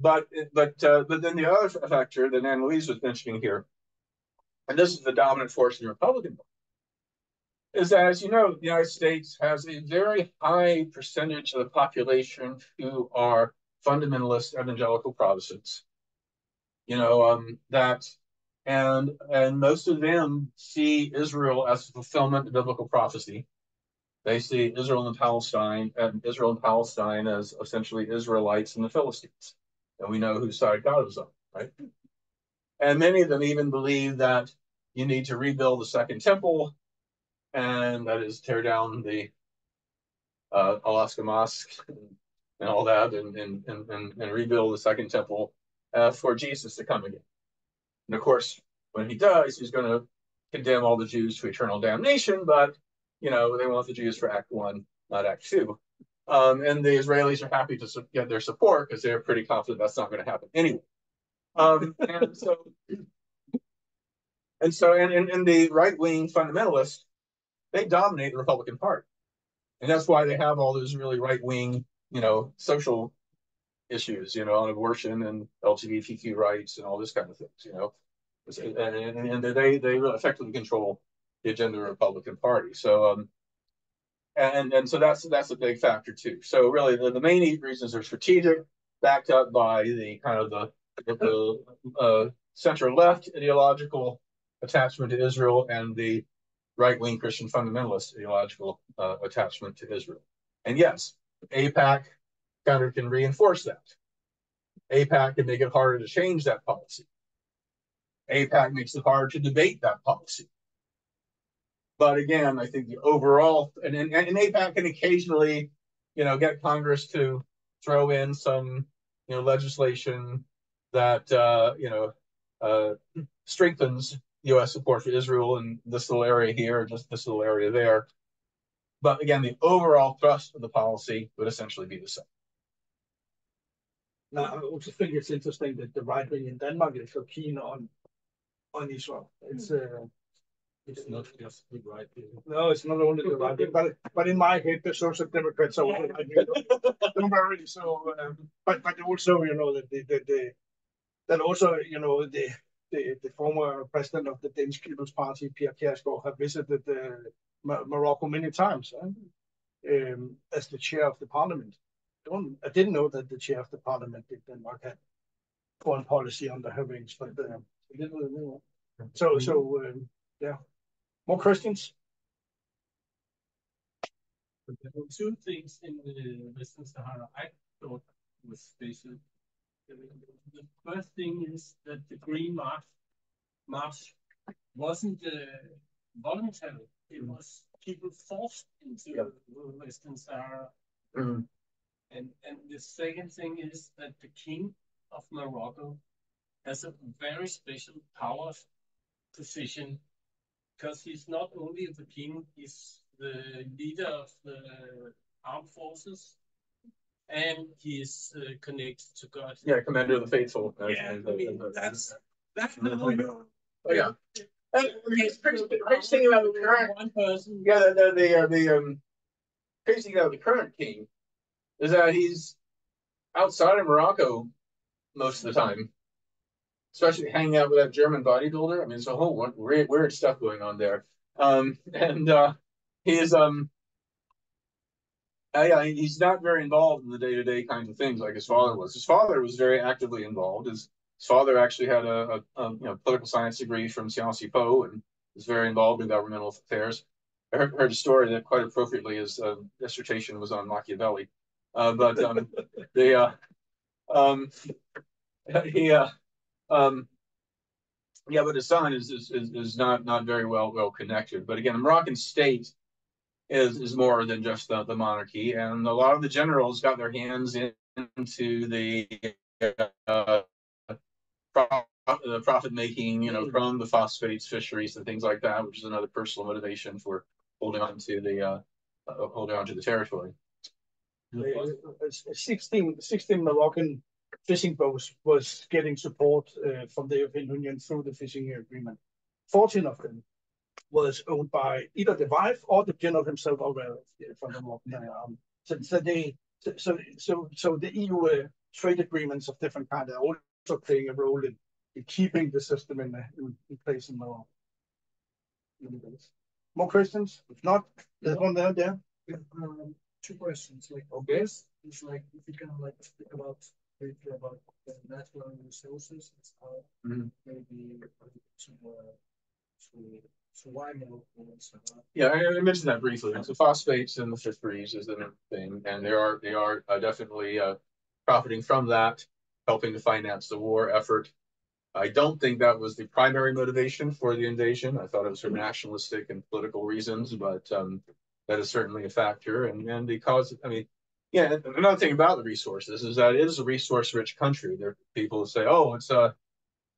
but but uh, but then the other factor that Anne Louise was mentioning here, and this is the dominant force in the Republican Party, is that as you know, the United States has a very high percentage of the population who are fundamentalist evangelical Protestants. You know um, that and and most of them see Israel as a fulfillment of biblical prophecy. They see Israel and Palestine and Israel and Palestine as essentially Israelites and the Philistines, and we know whose side God is on, right? And many of them even believe that you need to rebuild the second temple, and that is tear down the uh, Al-Aqsa Mosque and, all that, and and, and and rebuild the second temple uh, for Jesus to come again. And of course, when he does, he's going to condemn all the Jews to eternal damnation, but, you know, they want the Jews for Act 1, not Act 2. Um, and the Israelis are happy to get their support because they're pretty confident that's not going to happen anyway. Um, and so, and so, and, and the right wing fundamentalists, they dominate the Republican Party. And that's why they have all those really right wing, you know, social issues, you know, on abortion and LGBTQ rights and all this kind of things, you know, and, and, and they they effectively control the agenda of the Republican Party. So um, and and so that's that's a big factor too. So really, the, the main reasons are strategic, backed up by the kind of the the uh, center left ideological attachment to Israel and the right wing Christian fundamentalist ideological uh, attachment to Israel. And yes, AIPAC of can reinforce that. AIPAC can make it harder to change that policy. AIPAC makes it hard to debate that policy. But again, I think the overall, and, and, and AIPAC can occasionally, you know, get Congress to throw in some, you know, legislation that, uh, you know, uh, strengthens U.S. support for Israel in this little area here, or just this little area there. But again, the overall thrust of the policy would essentially be the same. Now, I also think it's interesting that the right wing in Denmark is so keen on on Israel. It's uh, It's not just the right. view. no, it's not only the right wing, but but in my head, the social democrats are also right wing. Don't worry. So, um, but but also, you know, that the, the, the that also, you know, the the, the former president of the Danish People's Party, Pia Kjærsgaard, have visited uh, Morocco many times huh? um, as the chair of the parliament. Don't, I didn't know that the chair of the parliament in Denmark had foreign policy under her wings, but uh, I didn't know. So, so um, yeah. More questions? But There were two things in the Western Sahara I thought was special. The first thing is that the Green March, March wasn't uh, voluntary. It was people forced into Yep. the Western Sahara. Mhm. And, and the second thing is that the king of Morocco has a very special power position because he's not only the king, he's the leader of the armed forces and he's uh, connected to God. Yeah, Commander of the Faithful. uh, Yeah, I mean, and- that's, that's Mhm. the Oh, yeah. And the crazy the crazy thing about the current, One person. yeah, the, the, the, uh, the, um, crazy thing about the current king is that he's outside of Morocco most of the time. Especially hanging out with that German bodybuilder. I mean, it's a whole weird, weird stuff going on there. Um, <laughs> and, uh, he is, um, uh, yeah, he's not very involved in the day-to-day kinds of things like his father was. His father was very actively involved. His, his father actually had a, a, a you know political science degree from Sciences Po and was very involved in governmental affairs. I heard, heard a story that quite appropriately his uh, dissertation was on Machiavelli. Uh, but um, <laughs> the uh, um, he uh, um, yeah, but his son is is is, is not not very well well connected. But again, the Moroccan state is is more than just the, the monarchy, and a lot of the generals got their hands in, into the uh, the profit making, you know, from the phosphates, fisheries, and things like that, which is another personal motivation for holding on to the uh, uh, holding on to the territory. Uh, 16, 16 Moroccan fishing boats was getting support uh, from the European Union through the fishing agreement. 14 of them was owned by either the wife or the general himself or from the army. So, so they so so so the EU uh, trade agreements of different kind are also playing a role in, in keeping the system in, in, in place in Morocco. More questions? If not, there's one there. there. um, two questions, like, Okay. this is like, if you can like speak about, briefly about the natural resources, it's how Mhm. maybe uh, to, uh, to, to why so on. Yeah, I, I mentioned that briefly. So phosphates and the fisheries is the thing, and they are they are uh, definitely uh, profiting from that, helping to finance the war effort. I don't think that was the primary motivation for the invasion. I thought it was for nationalistic and political reasons, but um, that is certainly a factor. And and because I mean, yeah, another thing about the resources is that it is a resource-rich country. There are people who say, "Oh, it's a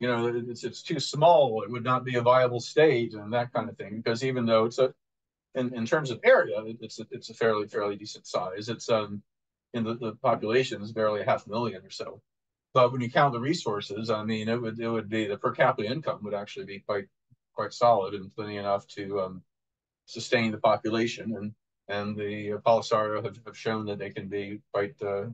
you know, it's it's too small. It would not be a viable state and that kind of thing. Because even though it's a, in, in terms of area, it's a, it's a fairly fairly decent size. It's um, in the the population is barely a half million or so. But when you count the resources, I mean, it would it would be the per capita income would actually be quite quite solid and plenty enough to um, sustain the population. And and the uh, Polisario have, have shown that they can be quite uh,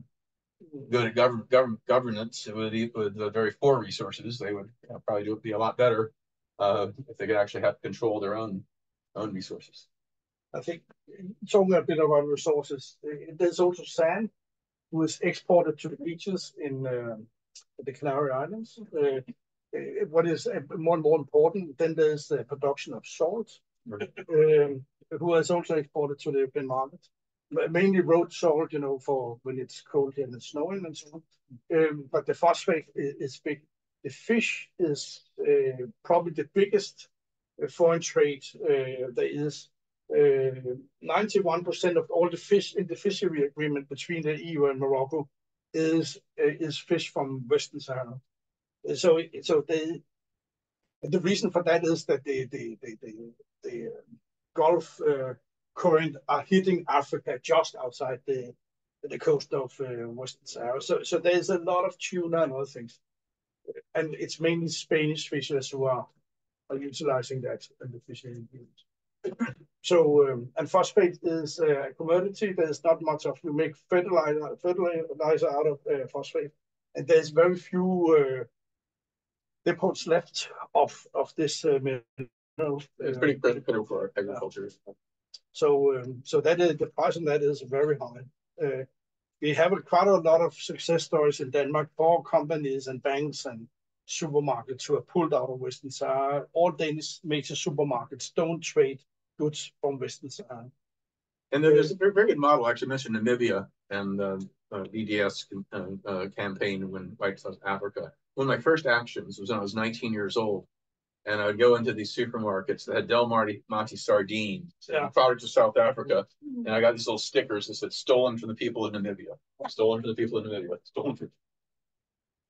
good at government government governance with the- with the very poor resources. They would you know, probably do be a lot better uh, if they could actually have control their own own resources. I think talking a bit about resources, there's also sand, who is exported to the beaches in uh, the Canary Islands. Uh, what is uh, more and more important, then there's the production of salt, Right. um, who is also exported to the European market. Ma- Mainly road salt, you know, for when it's cold and it's snowing and so on. Um, but the phosphate is, is big. The fish is uh, probably the biggest uh, foreign trade uh, there is. Uh, 91% of all the fish in the fishery agreement between the EU and Morocco is uh, is fish from Western Sahara. Uh, So so they the reason for that is that the the the the, the uh, Gulf uh, current are hitting Africa just outside the the coast of uh, Western Sahara. So, so there's a lot of tuna and other things, and it's mainly Spanish fishers who are, are utilizing that and the fishing. So, um, and phosphate is a commodity. There's not much of you make fertilizer fertilizer out of uh, phosphate, and there's very few uh, depots left of of this uh, mineral. It's pretty critical for agriculture. So, um, so that is the price on that is very high. Uh, we have a, quite a lot of success stories in Denmark for companies and banks and supermarkets who are pulled out of Western Sahara. All Danish major supermarkets don't trade goods from Western Sahara. And there's a very, good model. I actually mentioned Namibia and the uh, BDS uh, uh, campaign when White South Africa. One of my first actions was when I was 19 years old and I'd go into these supermarkets that had Del Monte, Monte sardines, yeah. product of South Africa, mm-hmm. and I got these little stickers that said "Stolen from the people of Namibia," "Stolen from the people of Namibia," "Stolen from."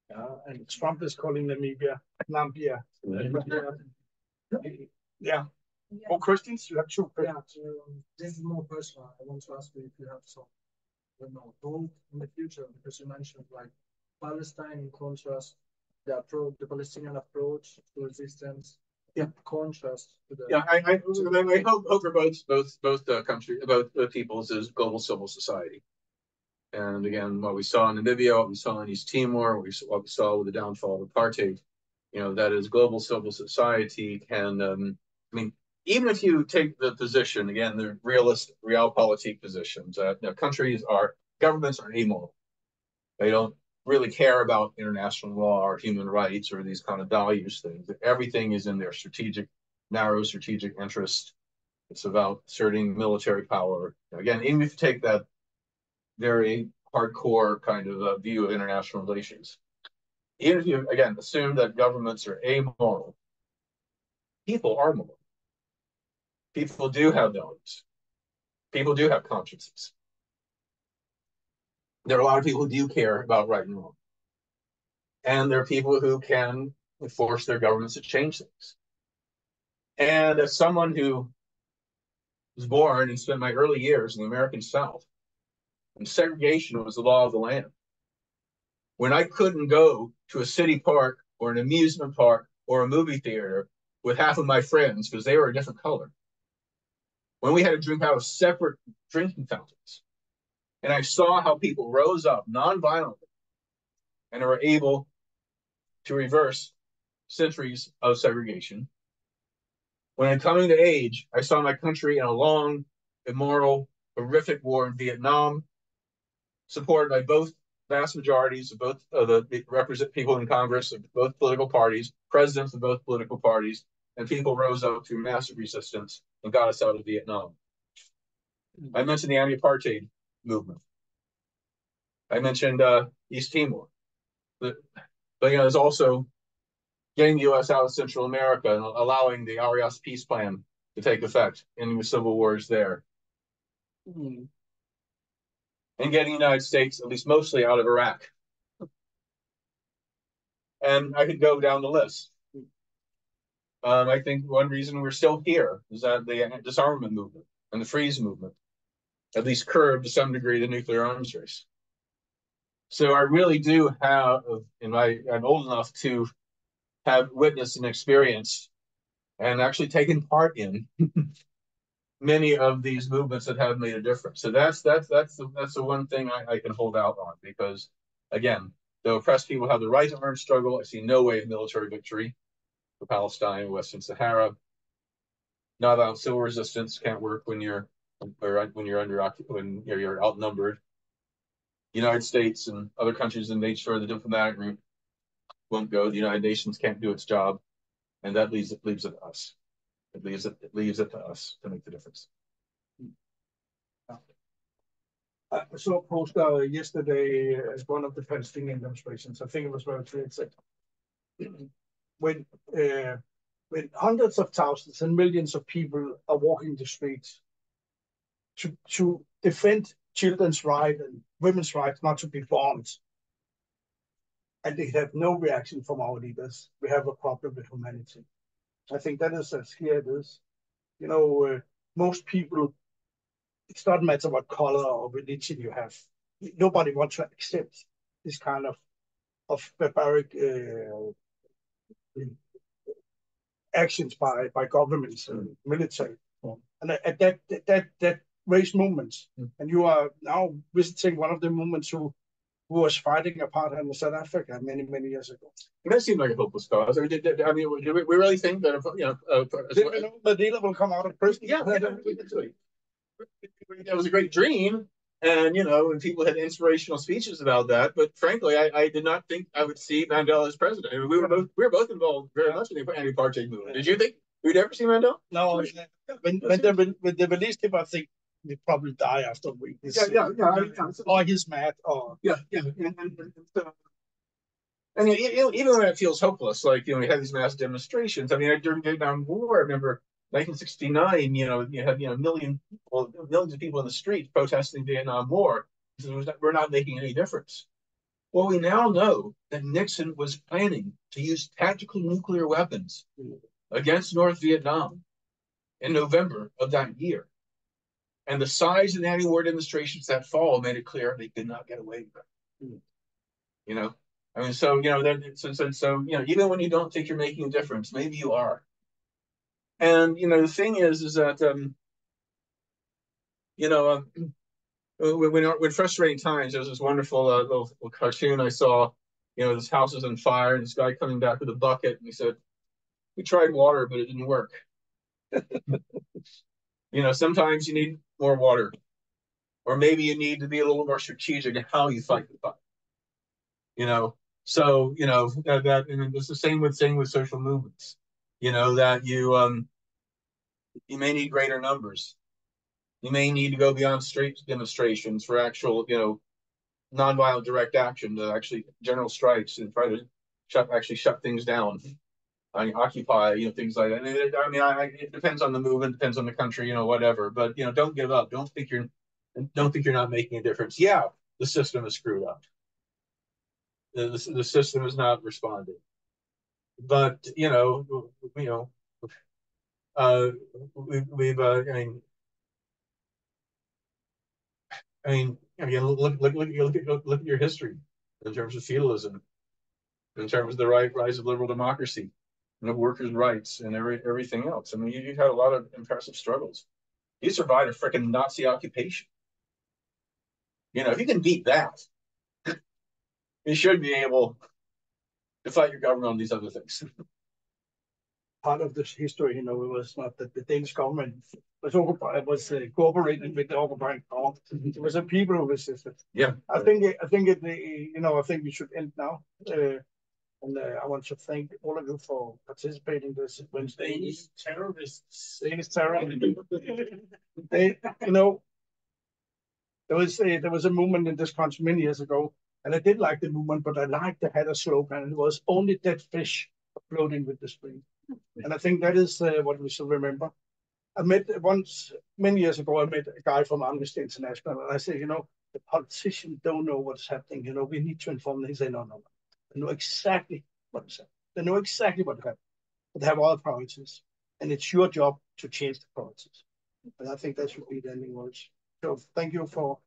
Yeah, and Trump is calling Namibia Namibia. <laughs> yeah. Yeah. Oh, Christians, you have two. Yeah, um, this is more personal. I want to ask you if you have some, you know, hope in the future because you mentioned like Palestine in contrast the approach, the Palestinian approach to resistance. Yeah. Contrast to the. Yeah, I, I, I hope, hope for both, both, both the country, both the peoples is global civil society. And again, what we saw in Namibia, what we saw in East Timor, what we, what we saw with the downfall of apartheid, you know, that is global civil society can, um, I mean, even if you take the position, again, the realist, realpolitik positions, that you know, countries are, governments are amoral. They don't really care about international law or human rights or these kind of values things. Everything is in their strategic, narrow strategic interest. It's about asserting military power. Again, even if you take that very hardcore kind of uh, view of international relations, even if you, again, assume that governments are amoral, people are moral. People do have values. People do have consciences there are a lot of people who do care about right and wrong. And there are people who can force their governments to change things. And as someone who was born and spent my early years in the American South, and segregation was the law of the land. When I couldn't go to a city park or an amusement park or a movie theater with half of my friends because they were a different color. When we had to drink out of separate drinking fountains and I saw how people rose up nonviolently and were able to reverse centuries of segregation. When I'm coming to age, I saw my country in a long, immoral, horrific war in Vietnam, supported by both vast majorities of both of the represent people in Congress of both political parties, presidents of both political parties, and people rose up through massive resistance and got us out of Vietnam. I mentioned the anti-apartheid movement. I mentioned uh, East Timor, but, but you know, there's also getting the U.S. out of Central America and allowing the Arias peace plan to take effect, ending the civil wars there, mm. and getting the United States at least mostly out of Iraq. And I could go down the list. Um, I think one reason we're still here is that the disarmament movement and the freeze movement at least curb to some degree the nuclear arms race. So I really do have, in my, I'm old enough to have witnessed and experienced and actually taken part in <laughs> many of these movements that have made a difference. So that's that's that's the, that's the one thing I, I can hold out on because again, the oppressed people have the right to armed struggle. I see no way of military victory for Palestine, Western Sahara. Not out civil resistance can't work when you're or when you're under when you're, outnumbered. United States and other countries in nature, the diplomatic route won't go. The United Nations can't do its job, and that leaves it leaves it to us. It leaves it, it leaves it to us to make the difference. I saw a post uh, yesterday as one of the Palestinian demonstrations. I think it was very clear. It said, when uh, when hundreds of thousands and millions of people are walking the streets to, to defend children's right and women's rights not to be bombed. And they have no reaction from our leaders. We have a problem with humanity. I think that is as clear it is. You know, uh, most people, it's not a matter what color or religion you have. nobody wants to accept this kind of of barbaric uh, actions by by governments and military, and at that that that raised movements. Mm. And you are now visiting one of the movements who who was fighting apartheid in South Africa many many years ago. That seemed like a hopeless cause. I mean, did, did- I mean, we we really think that, if, you know, uh, Did you know Mandela will come out of prison? yeah, yeah, we did too. it was a great dream, and you know, and people had inspirational speeches about that. But frankly, I, I did not think I would see Mandela as president. I mean, we were both we were both involved very much in the anti-apartheid movement. Did you think we'd ever see Mandela? No, when when they when they released him, I think he probably die after a week. Yeah, yeah, yeah. Yeah, so- Or he's mad, or Yeah, yeah, and, and, and so, and even when it feels hopeless, like you know, we had these mass demonstrations. I mean, during the Vietnam War, I remember 1969. You know, you had you know, a million people, millions of people in the streets protesting the Vietnam War. So it was not- we're not making any difference. Well, we now know that Nixon was planning to use tactical nuclear weapons against North Vietnam in November of that year. And the size of the anti-war demonstrations that fall made it clear they could not get away with it. You know, I mean, so you know, so, so so you know, even when you don't think you're making a difference, maybe you are. And you know, the thing is, is that um, you know, um, when when, when frustrating times, there's this wonderful uh, little, little cartoon I saw. You know, this house is on fire, and this guy coming back with a bucket, and he said, "We tried water, but it didn't work." <laughs> you know, sometimes you need more water, or maybe you need to be a little more strategic in how you fight the fight. You know, so you know that, that and it's the same with same with social movements. You know that you um you may need greater numbers. You may need to go beyond street demonstrations for actual, you know, nonviolent direct action to actually general strikes and try to shut actually shut things down. I mean, occupy, you know, things like that. I mean, it, I mean, I, it depends on the movement, depends on the country, you know, whatever. But you know, don't give up. Don't think you're, don't think you're not making a difference. Yeah, the system is screwed up. The, the, the system is not responding. But you know, you know, uh, we, we've, uh, I mean, I mean, again, look, look, look, look, at, look at your history in terms of feudalism, in terms of the right rise of liberal democracy, of workers' rights, and every everything else. I mean, you, you've had a lot of impressive struggles. You survived a freaking Nazi occupation. You know, if you can beat that, <laughs> you should be able to fight your government on these other things. <laughs> part of this history, you know, it was not that the Danish government was occupied, was uh, cooperating with the occupying power. It was a people who resisted. Yeah. I think, it- I think it, you know, I think we should end now. Uh, and uh, I want to thank all of you for participating this Wednesday. Danish terrorists. Danish terror. they, you know, there was a, there was a movement in this country many years ago, and I did like the movement, but I liked they had a slogan. And it was only dead fish floating with the stream, and I think that is uh, what we should remember. I met once many years ago. I met a guy from Amnesty International, and I said, you know, the politicians don't know what's happening. You know, we need to inform them. He said, no, no, no. They know exactly what is happening. They know exactly what happened, but they have other priorities, and it's your job to change the priorities. And I think that should be the ending words. So thank you for